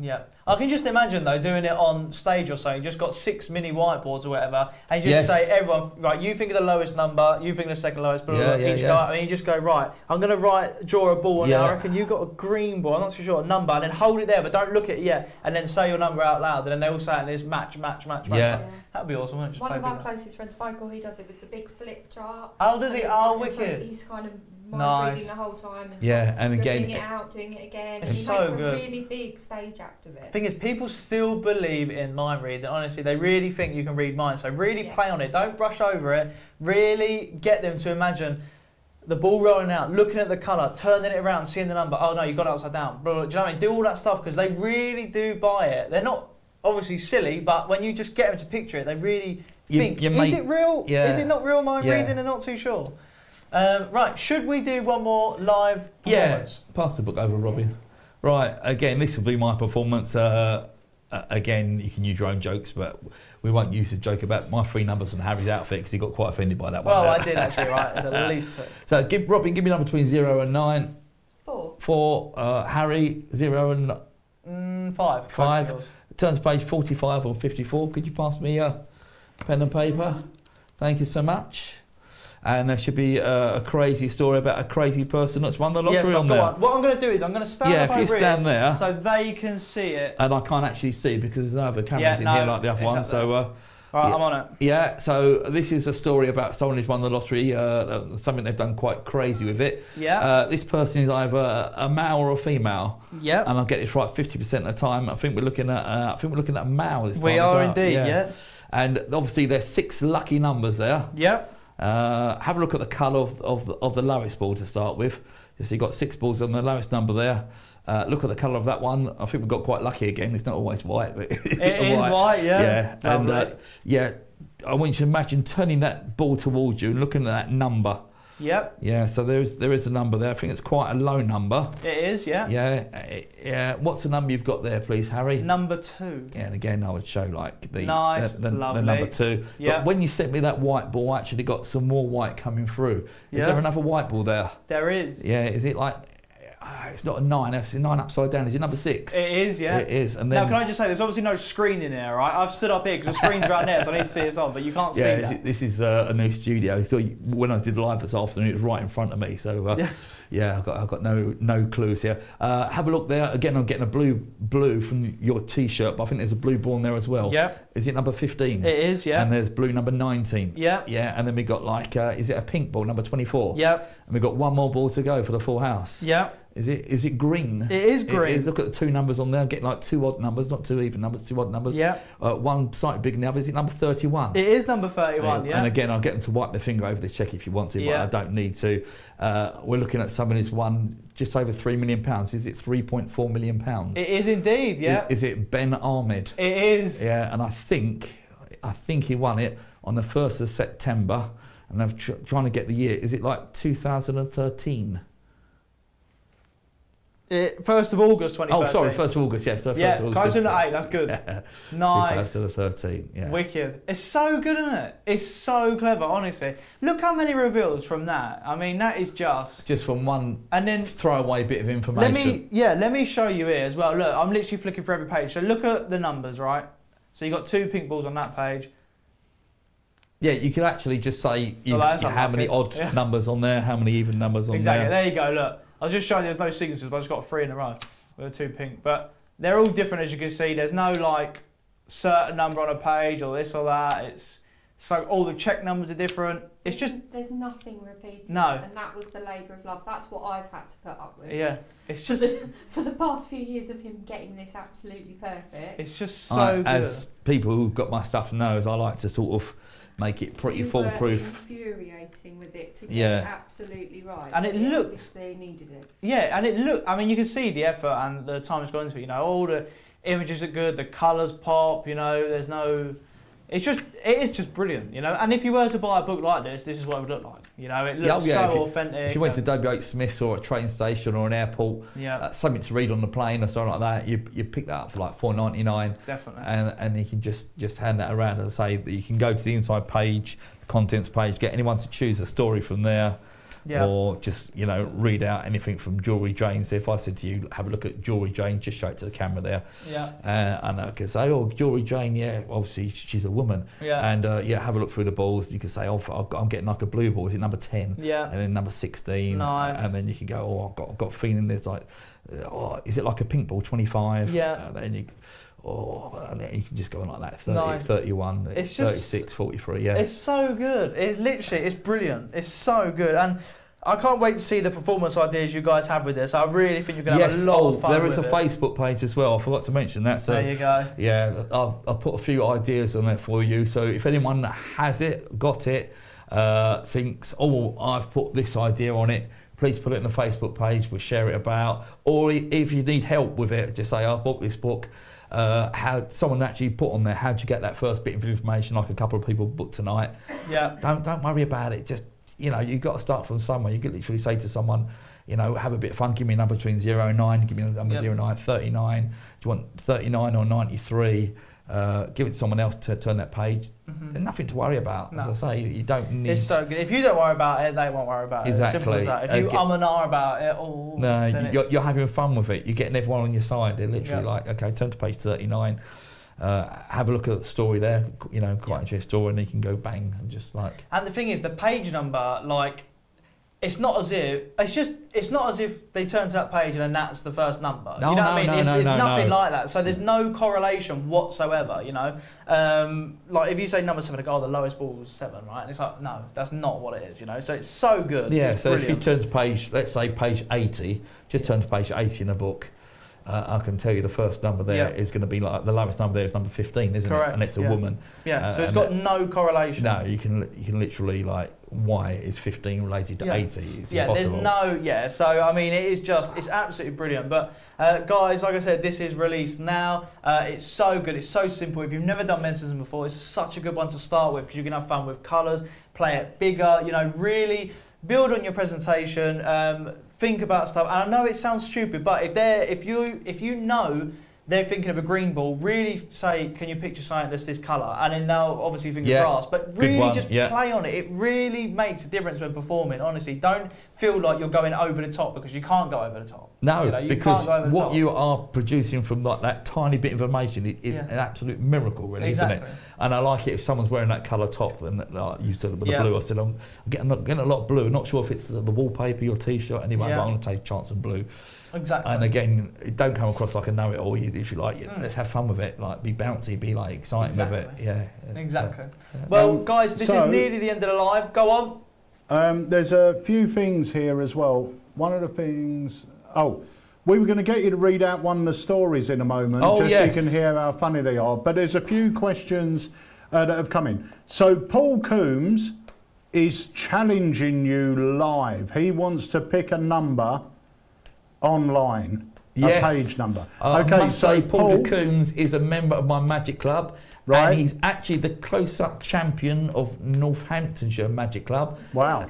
Yeah, I can just imagine though doing it on stage or something. You just got six mini whiteboards or whatever, and you just Yes. say everyone right. You think of the lowest number, you think of the second lowest, blah, blah, Yeah, blah, yeah, each yeah. guy. I mean, you just go right. I'm gonna write, draw a ball, and Yeah. I reckon you got a green ball. I'm not too sure a number, and then hold it there, but don't look at it yet, and then say your number out loud, and then they all say it, and there's match, match, match, match. Yeah. That'd be awesome. Wouldn't it? Just One of our people. closest friends, Michael, he does it with the big flip chart. Oh, does he? And Oh, it's wicked. Like he's kind of mind Nice. reading the whole time. And Yeah, and again, doing it out, doing it again. It's and he so makes good. a really big stage act of it. Thing is, people still believe in mind reading. Honestly, they really think you can read minds. So really Yeah. play on it. Don't brush over it. Really get them to imagine the ball rolling out, looking at the colour, turning it around, seeing the number. Oh no, you got it upside down. Blah, blah. Do you know what I mean? Do all that stuff because they really do buy it. They're not obviously silly, but when you just get them to picture it, they really You- think, you is make- it real? yeah. Is it not real mind Yeah. reading? They're not too sure. Um, right, should we do one more live Yeah, pass the book over, Robin. Right, again, this will be my performance. Uh, uh, again, you can use your own jokes, but we won't use the joke about my three numbers on Harry's outfit because he got quite offended by that one. Well, I (laughs) did actually, right? It's at (laughs) least two. So, give, Robin, give me a number between zero and nine. Four. For uh, Harry, zero and Mm, five. Close Five. to yours. turn to page 45 or 54. Could you pass me a pen and paper? Thank you so much. And there should be uh, a crazy story about a crazy person that's won the lottery Yes, on there. on. What I'm going to do is I'm going to stand Yeah, up if you stand here there. so they can see it. And I can't actually see because there's no other cameras Yeah, in no, here like the other one. So, uh, right, yeah. I'm on it. yeah, so this is a story about someone who's won the lottery, uh, something they've done quite crazy with it. Yeah. Uh, this person is either a, a male or a female, yep. and I'll get this right 50% of the time. I think we're looking at, uh, I think we're looking at a male this time. we are well. indeed. Yeah. And obviously, there's six lucky numbers there. Yep. Uh, have a look at the colour of, of, of the lowest ball to start with. You see, you've got six balls on the lowest number there. Uh, look at the colour of that one. I think we got quite lucky again. It's not always white, but (laughs) it's It is white, yeah. Yeah, and uh, yeah, I want you to imagine turning that ball towards you and looking at that number. Yep. Yeah, so there is there is a number there. I think it's quite a low number. It is. Yeah. Yeah, uh, yeah. What's the number you've got there, please, Harry? Number two. Yeah, and again, I would show like the Nice, the, the, the lovely. number two. Yeah. But when you sent me that white ball, I actually got some more white coming through. Is Yeah. there another white ball there? There is. Yeah. Is it like? Uh, it's not a nine. It's a nine upside down. Is it number six? It is, yeah. It is. And now, then can I just say, there's obviously no screen in there, right? I've stood up here because the screen's right there, so I need to see it's on, but you can't yeah, see this, that. this is uh, a new studio. So you- when I did live this afternoon, it was right in front of me. So uh, Yeah. yeah. I've got I've got no no clues here. Uh, have a look there. Again, I'm getting a blue blue from your T-shirt, but I think there's a blue ball in there as well. Yeah, Is it number 15? it is, yeah. And there's blue number 19. yeah, Yeah, and then we got like, uh, is it a pink ball, number 24? yeah, And we've got one more ball to go for the full house. yeah. Is it is it green? It is green. It is. Look at the two numbers on there. Get like two odd numbers, not two even numbers, two odd numbers. Yeah, Uh, one slightly bigger than the other. Is it number 31? it is number 31, Uh, yeah. And again, I'll get them to wipe their finger over this check if you want to, Yeah. but I don't need to. Uh, we're looking at someone who's won just over three million pounds. Is it 3.4 million pounds? It is indeed, yeah. Is, is it Ben Ahmed? it is. Yeah, and I think I think he won it on the first of September, and I'm tr- trying to get the year. Is it like 2013? Uh, it, 1st of August 2013. Oh, sorry, first of August. Yes, yeah, so Yeah, first of close August. in at 8, that's good. (laughs) Yeah, Nice. 2013. Yeah. Wicked. It's so good, isn't it? It's so clever, honestly. Look how many reveals from that. I mean, that is just. Just from one And then throwaway bit of information. let me, yeah, let me show you here as well. Look, I'm literally flicking through every page. So look at the numbers, right? So you got two pink balls on that page. Yeah, you could actually just say you, Oh, you- how many odd (laughs) Yeah. numbers on there, how many even numbers on Exactly. there. There you go. Look, I was just showing you there's no sequences, but I just got three in a row with the two pink. But they're all different, as you can see. There's no like certain number on a page or this or that. It's so all the check numbers are different. It's just there's nothing repeated. No. and that was the labour of love. That's what I've had to put up with. yeah. It's For just the (laughs) for the past few years of him getting this absolutely perfect. it's just so I- good. as people who've got my stuff know, knows, I like to sort of make it pretty you foolproof. infuriating with it to get Yeah. it absolutely right. And it but looks- Obviously needed it. Yeah, and it look. I mean, you can see the effort and the time it's gone into it. You know, all the images are good, the colours pop. You know, there's no. It's just, it is just brilliant. You know, and if you were to buy a book like this, this is what it would look like. You know, it looks yeah, so if you- authentic. If you went to WH Smith's or a train station or an airport, yeah, uh, something to read on the plane or something like that, you you pick that up for like four ninety nine, definitely. and and you can just just hand that around and say that you can go to the inside page, the contents page, get anyone to choose a story from there, yeah, or just you know read out anything from Jewelry Jane. So if I said to you, have a look at Jewelry Jane, just show it to the camera there, yeah, uh, and I can say, oh, Jewelry Jane, yeah, obviously she's a woman, yeah, and uh, yeah, have a look through the balls. You can say, oh, I'm getting like a blue ball. Is it number ten? yeah. and then number 16 Nice. and then you can go oh I've got, I've got a feeling there's like uh, oh, is it like a pink ball 25 Yeah. and then you oh and you can just go on like that 30 Nice. 31 It's just- 36 43 yeah It's so good. It's literally, it's brilliant. It's so good, and I can't wait to see the performance ideas you guys have with this. I really think you're going to yes have a lot oh, of fun there is a it. Facebook page as well I forgot to mention that so There you go. Yeah, I've, I've put a few ideas on there for you. So if anyone that has it, got it, uh, thinks, oh, I've put this idea on it, please put it on the Facebook page. We'll share it about. Or if you need help with it, just say, I bought this book. Uh, how someone actually put on there? How'd you get that first bit of information? Like a couple of people booked tonight. Yeah, Don't don't worry about it. Just you know, you've got to start from somewhere. You could literally say to someone, you know, have a bit of fun. Give me a number between zero and nine. Give me a number Yep. zero and nine. 39. Do you want 39 or 93? Uh, give it to someone else to turn that page. Mhm. There's nothing to worry about. No. As I say, you, don't need. It's so good. If you don't worry about it, they won't worry about it. It's Simple as Exactly. that. If you Uh, get- um and ah about it, oh, no, then you're, you're having fun with it. You're getting everyone on your side. They're literally Yeah. like, okay, turn to page 39. Uh, have a look at the story there. You know, quite Yeah. interesting story, and you can go bang and just like. And the thing is, the page number, like, it's not as if it's just it's not as if they turn to that page and then that's the first number. No, you know no, what I mean? no, it's no, it's no, nothing no. like that. So there's no correlation whatsoever. You know, um, like if you say number seven, go, oh, the lowest ball was seven, right? And it's like, no, that's not what it is. You know, so it's so good. Yeah, it's so brilliant. if you turn to page, let's say page 80, just turn to page 80 in the book. Uh, I can tell you the first number there is Yeah. going to be like the lowest number there is number 15, isn't Correct, it? And it's a yeah. woman. yeah, uh, so it's got no correlation. No, you can you can literally like why is 15 related to Yeah. 80? It's yeah, impossible. there's no yeah. So I mean, it is just it's absolutely brilliant. But uh, guys, like I said, this is released now. Uh, it's so good. It's so simple. If you've never done mentalism before, it's such a good one to start with because you can have fun with colours, play it bigger. You know, really build on your presentation. Um, think about stuff. And I know it sounds stupid, but if there, if you if you know they're thinking of a green ball, really say, can you picture something that's this colour? And then they'll obviously think Yeah, of grass, but really just yeah. play on it. It really makes a difference when performing, honestly. Don't feel like you're going over the top because you can't go over the top. No, You know, you because can't go over the what top. you are producing from like that tiny bit of information is Yeah. an absolute miracle, really, isn't it? And I like it if someone's wearing that colour top and like you said with the blue. I said I'm getting, I'm getting a lot of blue. I'm not sure if it's the, the wallpaper, your t-shirt, anyway. Yeah. But I'm going to take a chance of blue. Exactly. And again, don't come across like a know-it-all. You, if you like, yeah, Mm. let's have fun with it. Like be bouncy, be like exciting with it. Exactly. Yeah. so, Exactly. yeah. Well, Um, guys, this so- is nearly the end of the live. Go on. Um, there's a few things here as well. One of the things, oh, we were going to get you to read out one of the stories in a moment, Oh, just yes. so you can hear how funny they are. But there's a few questions uh, that have come in. So Paul Coombs is challenging you live. He wants to pick a number online, Yes. a page number. Uh, okay, I must so say, Paul, Paul, de Coombs is a member of my Magic Club, Right. and he's actually the close-up champion of Northamptonshire Magic Club, wow,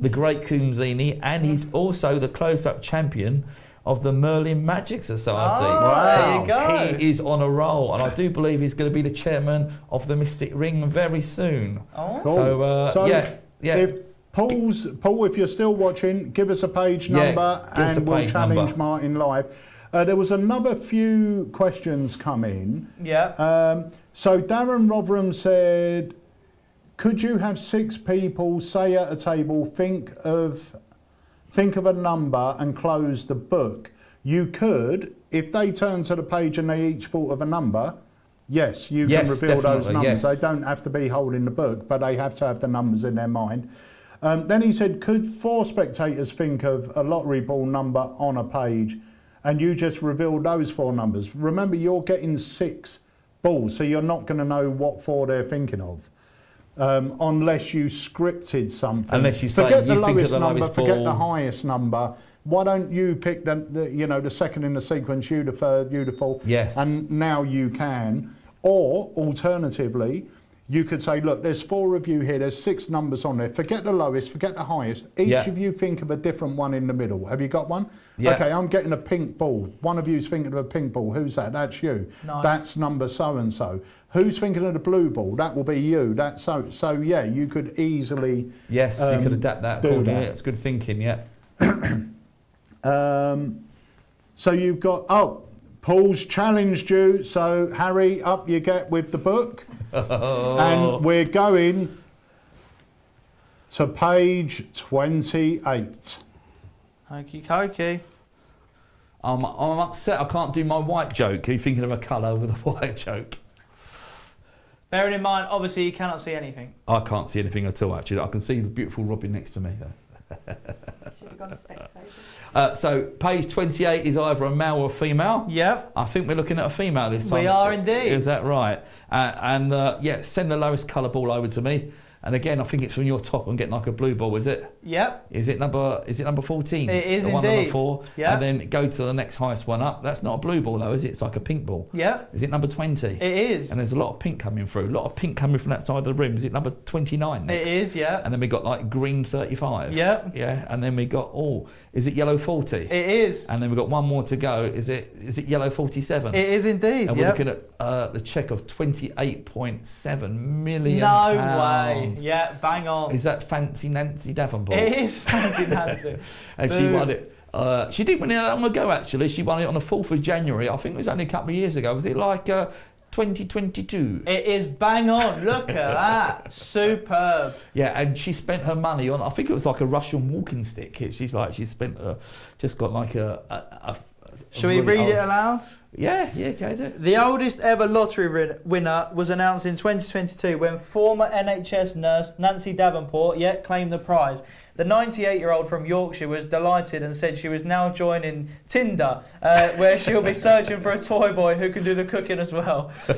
the Great Coomsini, and he's also the close-up champion of the Merlin Magic Society. Oh, Wow. There you go. He is on a roll, and I do believe he's going to be the chairman of the Mystic Ring very soon. Oh. cool. So, uh, So yeah, yeah. Paul's Paul, if you're still watching, give us a page Yeah, number give us a and we'll challenge number. Martin live. Uh, there was another few questions come in. Yeah. Um, so Darren Rotherham said, "Could you have six people say at a table think of think of a number and close the book? You could if they turn to the page and they each thought of a number." Yes, you Yes, can reveal those numbers. yes. They don't have to be holding the book, but they have to have the numbers in their mind. Um, then he said, could four spectators think of a lottery ball number on a page and you just reveal those four numbers? Remember, you're getting six balls, so you're not going to know what four they're thinking of. Um, unless you scripted something. Unless you say forget the you think of lowest the number, lowest forget the highest number. Why don't you pick the, the you know the second in the sequence, you the third, you the fourth, Yes. and now you can. Or alternatively, you could say, look, there's four of you here, there's six numbers on there. Forget the lowest, forget the highest. Each Yeah. of you think of a different one in the middle. Have you got one? Yeah. Okay, I'm getting a pink ball. One of you's thinking of a pink ball. Who's that? That's you. Nice. That's number so and so. Who's thinking of the blue ball? That will be you. That's so so yeah, you could easily yes, you um, could adapt that do accordingly. that. That's good thinking. Yeah. (clears throat) Um, so you've got oh, Paul's challenged you. So Harry, up you get with the book, Oh. (laughs) and we're going to page twenty-eight. Okie dokie. I'm, I'm upset I can't do my white joke. Are you thinking of a colour with a (laughs) white joke? Bearing in mind, obviously, you cannot see anything. I can't see anything at all, actually. I can see the beautiful Robin next to me. Though. Should have gone spectators. Uh, so, page 28 is either a male or a female. Yep. I think we're looking at a female this time. We are indeed. Is that right? Uh, and uh, yeah, send the lowest colour ball over to me. And again, I think it's from your top. I'm getting like a blue ball. Is it? Yep. Is it number? Is it number 14? It is the one indeed. number four. Yeah. And then go to the next highest one up. That's not a blue ball though, is it? It's like a pink ball. Yeah. Is it number 20? It is. And there's a lot of pink coming through. A lot of pink coming from that side of the room. Is it number twenty nine? It is. Yeah. And then we got like green 35. Yep. Yeah. And then we got oh, is it yellow 40? It is. and then we've got one more to go. Is it is it yellow 47? It is indeed. and we're Yep. looking at uh, the check of 28.7 million. No pounds. way. Yeah. Bang on. Is that fancy Nancy Davenport? It is fancy Nancy. (laughs) and she won it. Uh, she did win it long ago, actually. She won it on the 4th of January. I think it was only a couple of years ago. Was it like uh, 2022? It is bang on. Look at (laughs) that. Superb. Yeah, and she spent her money on. I think it was like a Russian walking stick. She's like she spent uh, just got like a. a, a Shall we read it aloud? Yeah, yeah, go do. The oldest ever lottery winner was announced in 2022 when former NHS nurse Nancy Davenport yet claimed the prize. The 98 year old from Yorkshire was delighted and said she was now joining Tinder, uh, where she'll be searching for a toy boy who can do the cooking as well. Uh,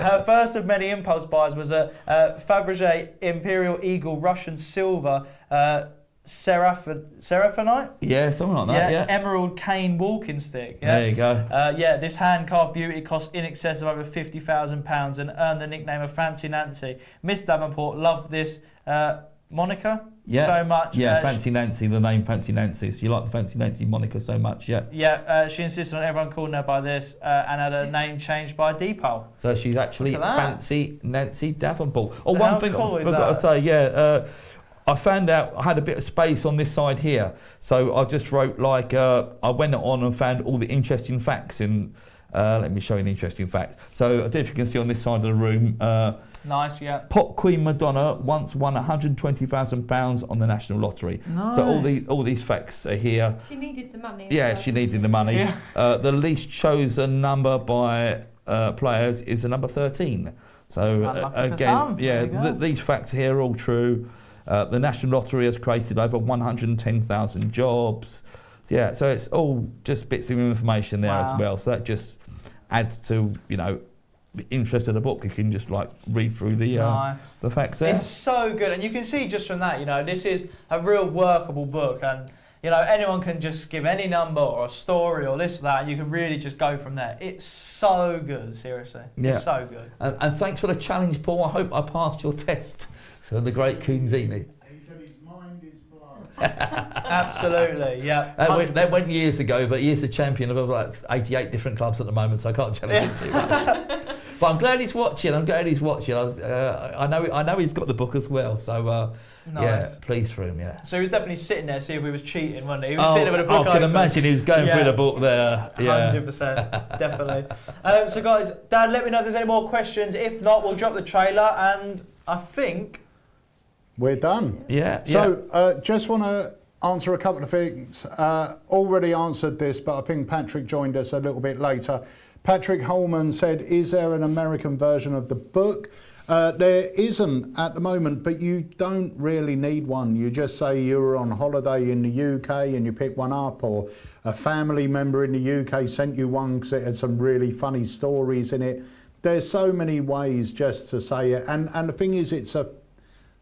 her first of many impulse buys was a uh, Fabergé Imperial Eagle Russian Silver. Uh, Seraph- Seraphonite? Yeah, something like that. Yeah. Emerald cane walking stick. Yeah? There you go. Uh, yeah, this hand carved beauty cost in excess of over £50,000 and earned the nickname of Fancy Nancy. Miss Davenport loved this uh, moniker. Yeah. so much. Yeah, Uh, Fancy Nancy, the name Fancy Nancy. So you like the Fancy Nancy moniker so much, yeah. Yeah, uh, she insisted on everyone calling her by this uh, and had her name changed by deed poll. So she's actually Look at that. Fancy Nancy Davenport. Oh, How one thing cool I forgot to say, yeah. Uh, I found out I had a bit of space on this side here, so I just wrote like uh, I went on and found all the interesting facts in. Uh, let me show you an interesting fact. So I don't know if you can see on this side of the room. Nice, yeah. Pop Queen Madonna once won 120,000 pounds on the national lottery. So all these all these facts are here. She needed the money. Yeah, well, she didn't needed the money. Yeah. Uh, the least chosen number by uh, players is the number 13. So uh, again, yeah, There you go. th- these facts here are all true. Uh, the National Lottery has created over 110,000 jobs. Yeah, so it's all just bits of information there Wow. as well. So that just adds to you know the interest of the book. You can just like read through the uh, Nice. the facts there. It's so good, and you can see just from that, you know, this is a real workable book, and you know, anyone can just give any number or a story or this or that, and you can really just go from there. It's so good, seriously. Yeah. It's so good. And, and thanks for the challenge, Paul. I hope I passed your test. So the great Coonzini. (laughs) Absolutely, yeah. That went, that 100%. went years ago, but he is the champion of about 88 different clubs at the moment, so I can't challenge him too much. (laughs) but I'm glad he's watching. I'm glad he's watching. I, was, uh, I know I know he's got the book as well, so uh, yeah, Nice. pleased for him. Yeah. So he was definitely sitting there, see if he was cheating, wasn't he? He was Oh, sitting there with a book I can open. imagine he was going Yeah. through the book there. Yeah. Hundred percent, definitely. (laughs) Um, so, guys, Dad, let me know if there's any more questions. If not, we'll drop the trailer, and I think We're done. Yeah. yeah. So, uh, just want to answer a couple of things. Uh, already answered this, but I think Patrick joined us a little bit later. Patrick Holman said, Is there an American version of the book? Uh, there isn't at the moment, but you don't really need one. You just say you were on holiday in the UK and you pick one up, or a family member in the UK sent you one because it had some really funny stories in it. There's so many ways just to say it. And, and the thing is, it's a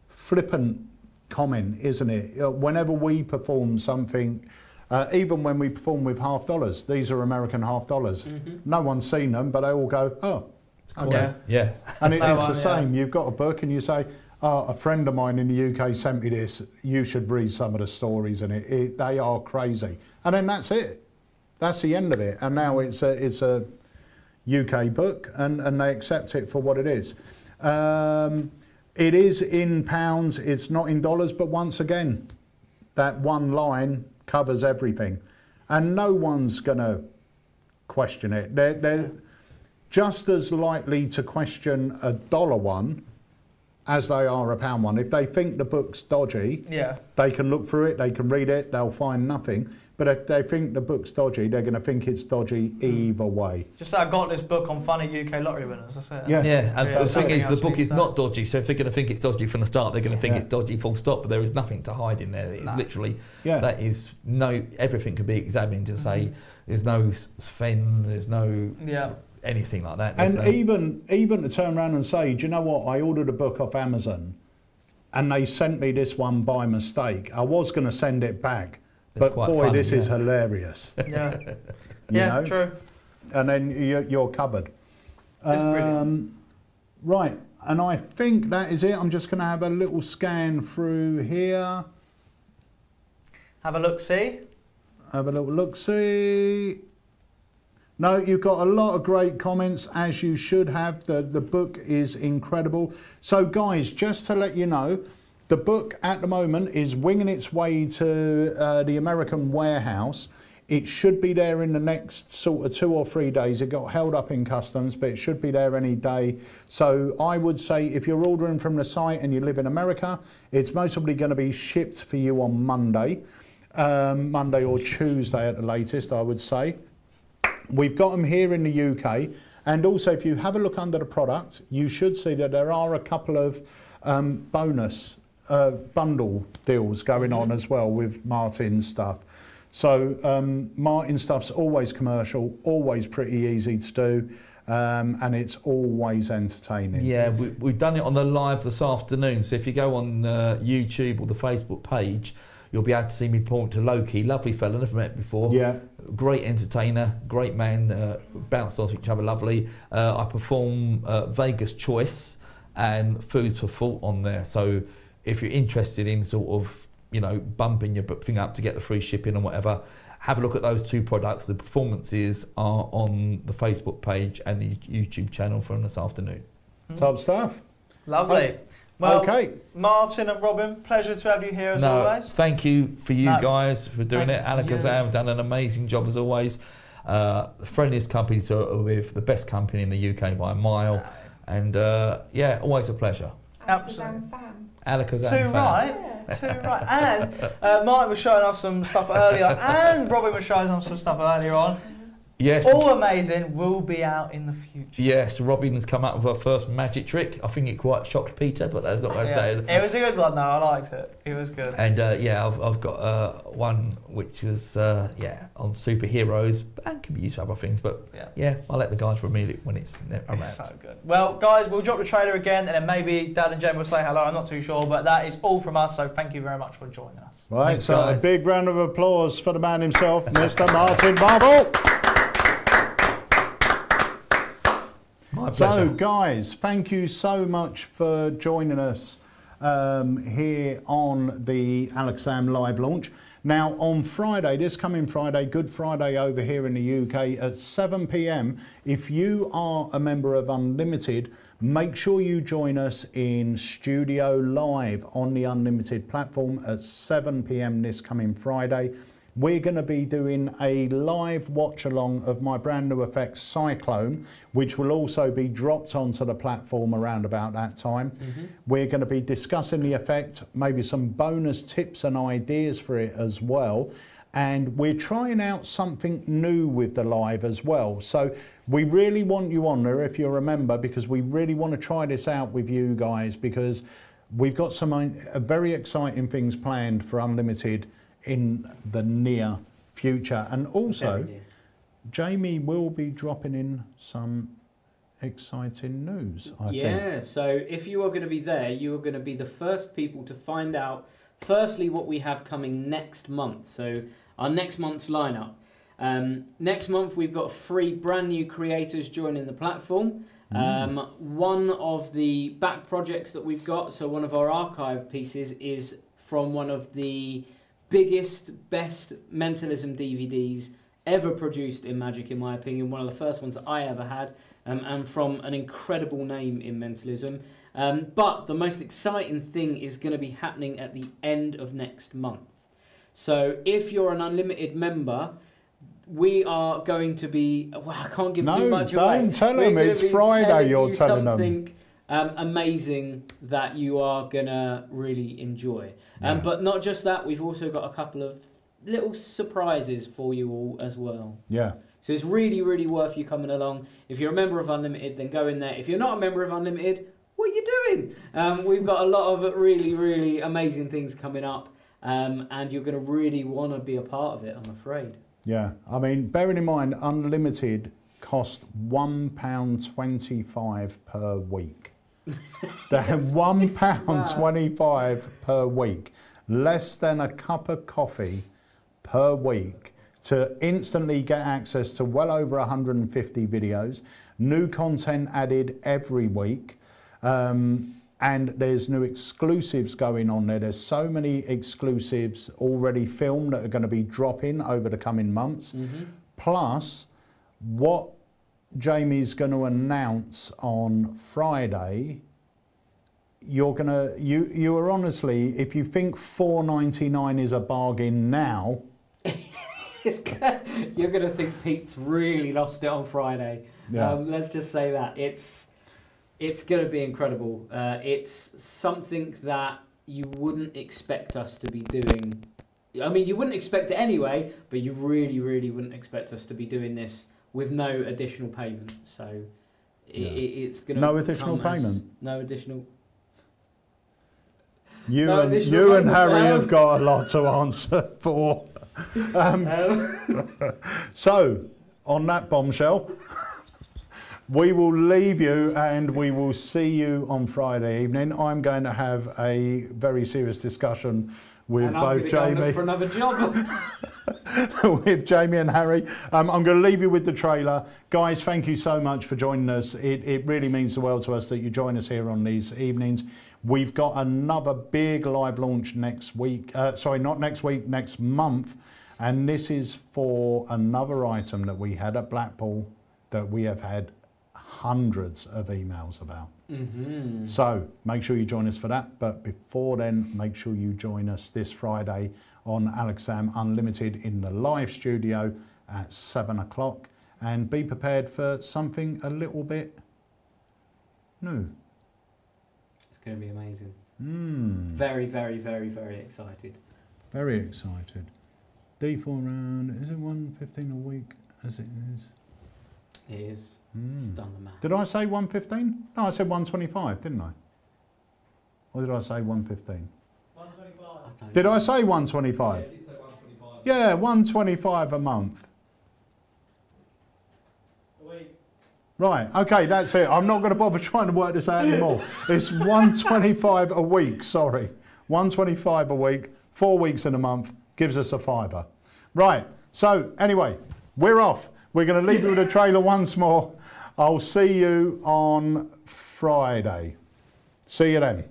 flippant comment, isn't it? Uh, Whenever we perform something, uh, even when we perform with half dollars, these are American half dollars. No one's seen them, but they all go, oh, okay. yeah. And it, No it's one, the yeah. same. You've got a book and you say, oh, a friend of mine in the UK sent me this. You should read some of the stories in it. it they are crazy. And then that's it. That's the end of it. And now it's a, it's a UK book and, and they accept it for what it is. Um, it is in pounds, it's not in dollars, but once again, that one line covers everything. And no one's going to question it. They're, they're just as likely to question a dollar one as they are a pound one. If they think the book's dodgy, yeah, they can look through it, they can read it, they'll find nothing. But if they think the book's dodgy, they're going to think it's dodgy either way. just like I got this book on funny UK lottery winners. That's it. Yeah. Yeah, and Yeah, the thing is, the book needs is that. not dodgy. So if they're going to think it's dodgy from the start, they're going to think Yeah. it's dodgy full stop. But there is nothing to hide in there. It's No. literally Yeah. that is no everything can be examined to mm-hmm. say there's no Sven, there's no Yeah. anything like that. There's And no, even even to turn around and say, do you know what? I ordered a book off Amazon, and they sent me this one by mistake. I was going to send it back, It's but quite boy, funny, this is hilarious. (laughs) Yeah. Yeah. know? True. And then you're, you're covered. It's brilliant. Um, right, and I think that is it. I'm just going to have a little scan through here. Have a look. See. Have a little look see. No, you've got a lot of great comments, as you should have. The, the book is incredible. So, guys, just to let you know, the book at the moment is winging its way to uh, the American warehouse. It should be there in the next sort of two or three days. It got held up in customs, but it should be there any day. So I would say if you're ordering from the site and you live in America, it's most probably going to be shipped for you on Monday, um, Monday or Tuesday at the latest, I would say. We've got them here in the UK. And also, if you have a look under the product, you should see that there are a couple of um, bonus uh, bundle deals going on as well with Martin stuff. So um, Martin stuff's always commercial, always pretty easy to do, um, and it's always entertaining. Yeah, we, we've done it on the live this afternoon. So if you go on uh, YouTube or the Facebook page, you'll be able to see me point to Loki. Lovely fella, never met before. Yeah. Great entertainer, great man, uh, bounced off each other lovely. Uh, I perform uh, Vegas Choice and Foods for Thought on there. So if you're interested in sort of you know bumping your thing up to get the free shipping and whatever, have a look at those two products. The performances are on the Facebook page and the YouTube channel from this afternoon. Top stuff. Lovely. Well, okay. Martin and Robin, pleasure to have you here as no, always. thank you for you No. guys for doing Thank it. Alakazam you. have done an amazing job as always. Uh, the friendliest company to with, the best company in the UK by a mile, and uh, yeah, always a pleasure. Absolutely. Alakazam fan. Alakazam Too fan. right. Yeah. Too right. And uh, Martin was showing us some stuff earlier, and Robin was showing us some stuff earlier on. Yes. All amazing. Will be out in the future. Yes, Robin's come up with her first magic trick. I think it quite shocked Peter, but that's not what I Yeah. say. It was a good one, though. I liked it. It was good. And uh, yeah, I've, I've got uh, one which was uh, yeah on superheroes and can be used for other things. But Yeah. yeah, I'll let the guys reveal it when it's ne- around. It's so good. Well, guys, we'll drop the trailer again, and then maybe Dad and Jen will say hello. I'm not too sure, but that is all from us. So thank you very much for joining us. Right, Thanks, so a big round of applause for the man himself, Mr. Martin Marvel. My So, pleasure. guys, thank you so much for joining us um, here on the Alakazam live launch. Now, on Friday, this coming Friday, Good Friday over here in the UK at 7 pm, if you are a member of Unlimited, make sure you join us in Studio Live on the Unlimited platform at 7 pm this coming Friday. We're going to be doing a live watch along of my brand new effects Cyclone, which will also be dropped onto the platform around about that time. We're going to be discussing the effect, maybe some bonus tips and ideas for it as well. And we're trying out something new with the live as well. So we really want you on there if you remember, because we really want to try this out with you guys because we've got some uh, very exciting things planned for Unlimited in the near future. And also, Jamie will be dropping in some exciting news, I think. yeah, so if you are going to be there, you are going to be the first people to find out, firstly, what we have coming next month. So, our next month's lineup. Um, next month, we've got three brand new creators joining the platform. Um, one of the back projects that we've got, so one of our archive pieces, is from one of the biggest, best mentalism DVDs ever produced in Magic, in my opinion. One of the first ones that I ever had, um, and from an incredible name in mentalism. Um, but the most exciting thing is going to be happening at the end of next month. So if you're an unlimited member, we are going to be. Well, I can't give No, too much away. don't tell We're them, it's Friday you're you telling them. Um, amazing that you are gonna really enjoy. Um, Yeah. But not just that, we've also got a couple of little surprises for you all as well. Yeah. So it's really, really worth you coming along. If you're a member of Unlimited, then go in there. If you're not a member of Unlimited, what are you doing? Um, we've got a lot of really, really amazing things coming up, um, and you're going to really want to be a part of it, I'm afraid. Yeah, I mean, bearing in mind, unlimited cost one pound twenty-five per week. They're one pound twenty-five per week, less than a cup of coffee per week to instantly get access to well over 150 videos, new content added every week. Um, and there's new exclusives going on there. There's so many exclusives already filmed that are going to be dropping over the coming months. Plus, what Jamie's going to announce on Friday, you're going to you you are honestly, if you think 4.99 is a bargain now, (laughs) you're going to think Pete's really lost it on Friday. Yeah. Um, let's just say that it's it's going to be incredible. Uh, it's something that you wouldn't expect us to be doing. I mean, you wouldn't expect it anyway, but you really, really wouldn't expect us to be doing this with no additional payment. So i Yeah. it's going to No additional payment? No additional. you No and additional you and. Harry Um, have got a lot to answer (laughs) for. Um, (laughs) Um, (laughs) So, on that bombshell, we will leave you and we will see you on Friday evening. I'm going to have a very serious discussion with and both Jamie. for another job. (laughs) with Jamie and Harry. Um, I'm going to leave you with the trailer. Guys, thank you so much for joining us. It, it really means the world to us that you join us here on these evenings. We've got another big live launch next week. Uh, sorry, not next week, next month. And this is for another item that we had at Blackpool that we have had hundreds of emails about. Mm-hmm. So make sure you join us for that. But before then, make sure you join us this Friday on Alakazam Unlimited in the live studio at seven o'clock. And be prepared for something a little bit new. It's going to be amazing. Mm, Very, very, very, very excited. very excited. D4 round, is it 115 a week as it is? It is. Mm. It's done the math. Did I say 115? No, I said 125, didn't I? Or did I say 115? I don't Did know. I say 125? Yeah, 125 a month. Right, okay, that's it. I'm not going to bother (laughs) trying to work this out anymore. It's 125 a week, sorry. 125 a week, four weeks in a month, gives us a fiver. Right, so anyway, we're off. We're going to leave you with a trailer once more. I'll see you on Friday. See you then.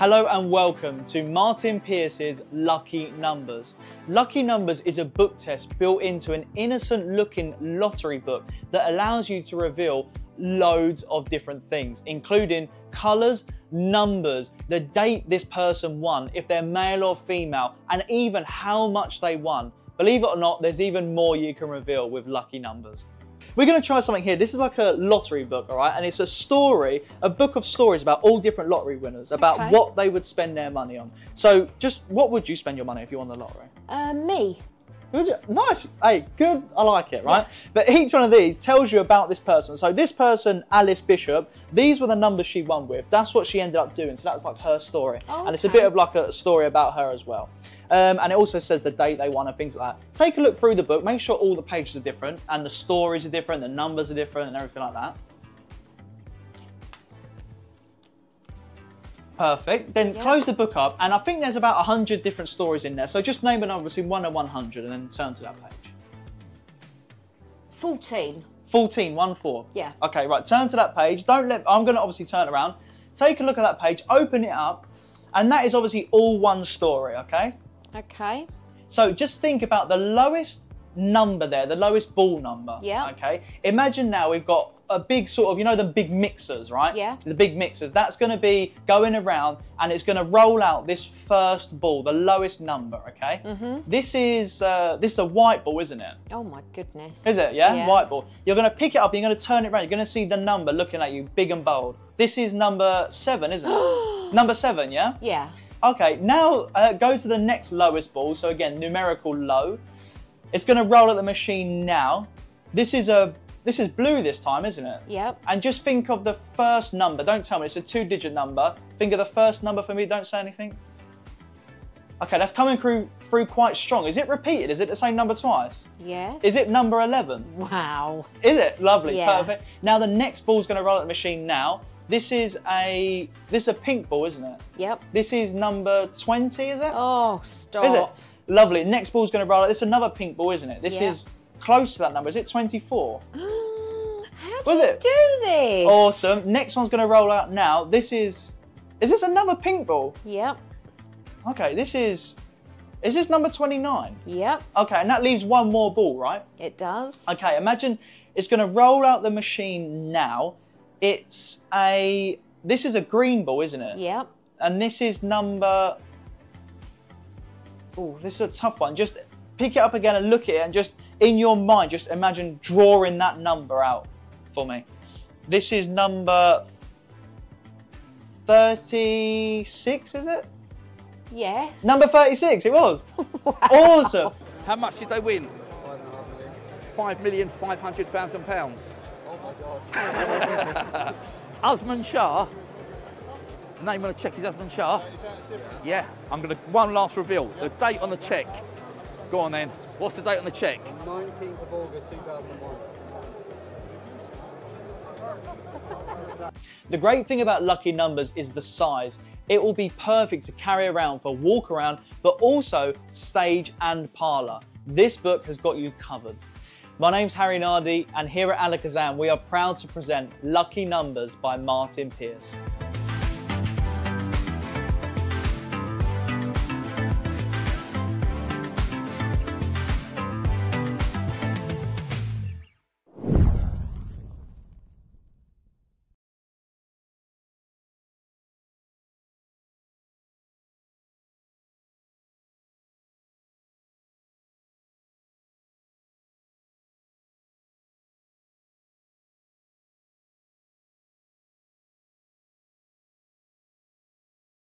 Hello and welcome to Martin Pierce's Lucky Numbers. Lucky Numbers is a book test built into an innocent looking lottery book that allows you to reveal loads of different things, including colours, numbers, the date this person won, if they're male or female, and even how much they won. Believe it or not, there's even more you can reveal with Lucky Numbers. We're going to try something here. This is like a lottery book, all right? And it's a story, a book of stories about all different lottery winners, about Okay. what they would spend their money on. So, just what would you spend your money if you won the lottery? Uh, me. Nice. Hey, good. I like it, right? But each one of these tells you about this person. So this person, Alice Bishop, these were the numbers she won with. That's what she ended up doing. So that's like her story. Oh, And it's a bit of like a story about her as well. Um, and it also says the date they won and things like that. Take a look through the book. Make sure all the pages are different and the stories are different, the numbers are different, and everything like that. Perfect. Then Yeah. close the book up, and I think there's about 100 different stories in there. So just name a number between 1 and 100 and then turn to that page. 14. 14, 1 4. Yeah. Okay, right, turn to that page. Don't let, I'm going to obviously turn around. Take a look at that page, open it up, and that is obviously all one story, okay? Okay. So just think about the lowest number there, the lowest ball number. Yeah. Okay. Imagine now we've got a big sort of, you know, the big mixers, right? Yeah. The big mixers. That's going to be going around and it's going to roll out this first ball, the lowest number. Okay. Mm -hmm. This is uh, this is a white ball, isn't it? Oh my goodness. Is it? Yeah? Yeah. White ball. You're going to pick it up. You're going to turn it around. You're going to see the number looking at you, big and bold. This is number seven, isn't it? (gasps) number seven. Yeah. Yeah. Okay, now uh, go to the next lowest ball. So again, numerical low. It's going to roll at the machine now. This is a this is blue this time, isn't it? Yep. And just think of the first number. Don't tell me it's a two-digit number. Think of the first number for me. Don't say anything. Okay, that's coming through through quite strong. Is it repeated? Is it the same number twice? Yes. Is it number eleven? Wow. Is it? Lovely, Yeah. perfect. Now the next ball's going to roll at the machine now. This is a this is a pink ball, isn't it? Yep. This is number twenty, is it? Oh, stop. Is it? Lovely. Next ball's going to roll. Out. This is another pink ball, isn't it? This Yeah. is close to that number. Is it 24? (gasps) How do Was you it? do this? Awesome. Next one's going to roll out now. This is. Is this another pink ball? Yep. Okay, this is. Is this number 29? Yep. Okay, and that leaves one more ball, right? It does. Okay, imagine it's going to roll out the machine now. It's a. This is a green ball, isn't it? Yep. And this is number. Oh, this is a tough one. Just pick it up again and look at it, and just in your mind, just imagine drawing that number out for me. This is number 36, is it? Yes. Number 36, it was. (laughs) Awesome. How much did they win? Five million five hundred thousand pounds. (laughs) Usman Shah. Name on the check is Usman Shah. Yeah, I'm gonna one last reveal. The date on the check. Go on then. What's the date on the check? 19th of August 2001. The great thing about Lucky Numbers is the size. It will be perfect to carry around for walk around, but also stage and parlour. This book has got you covered. My name's Harry Nardi, and here at Alakazam, we are proud to present Lucky Numbers by Martin Pierce.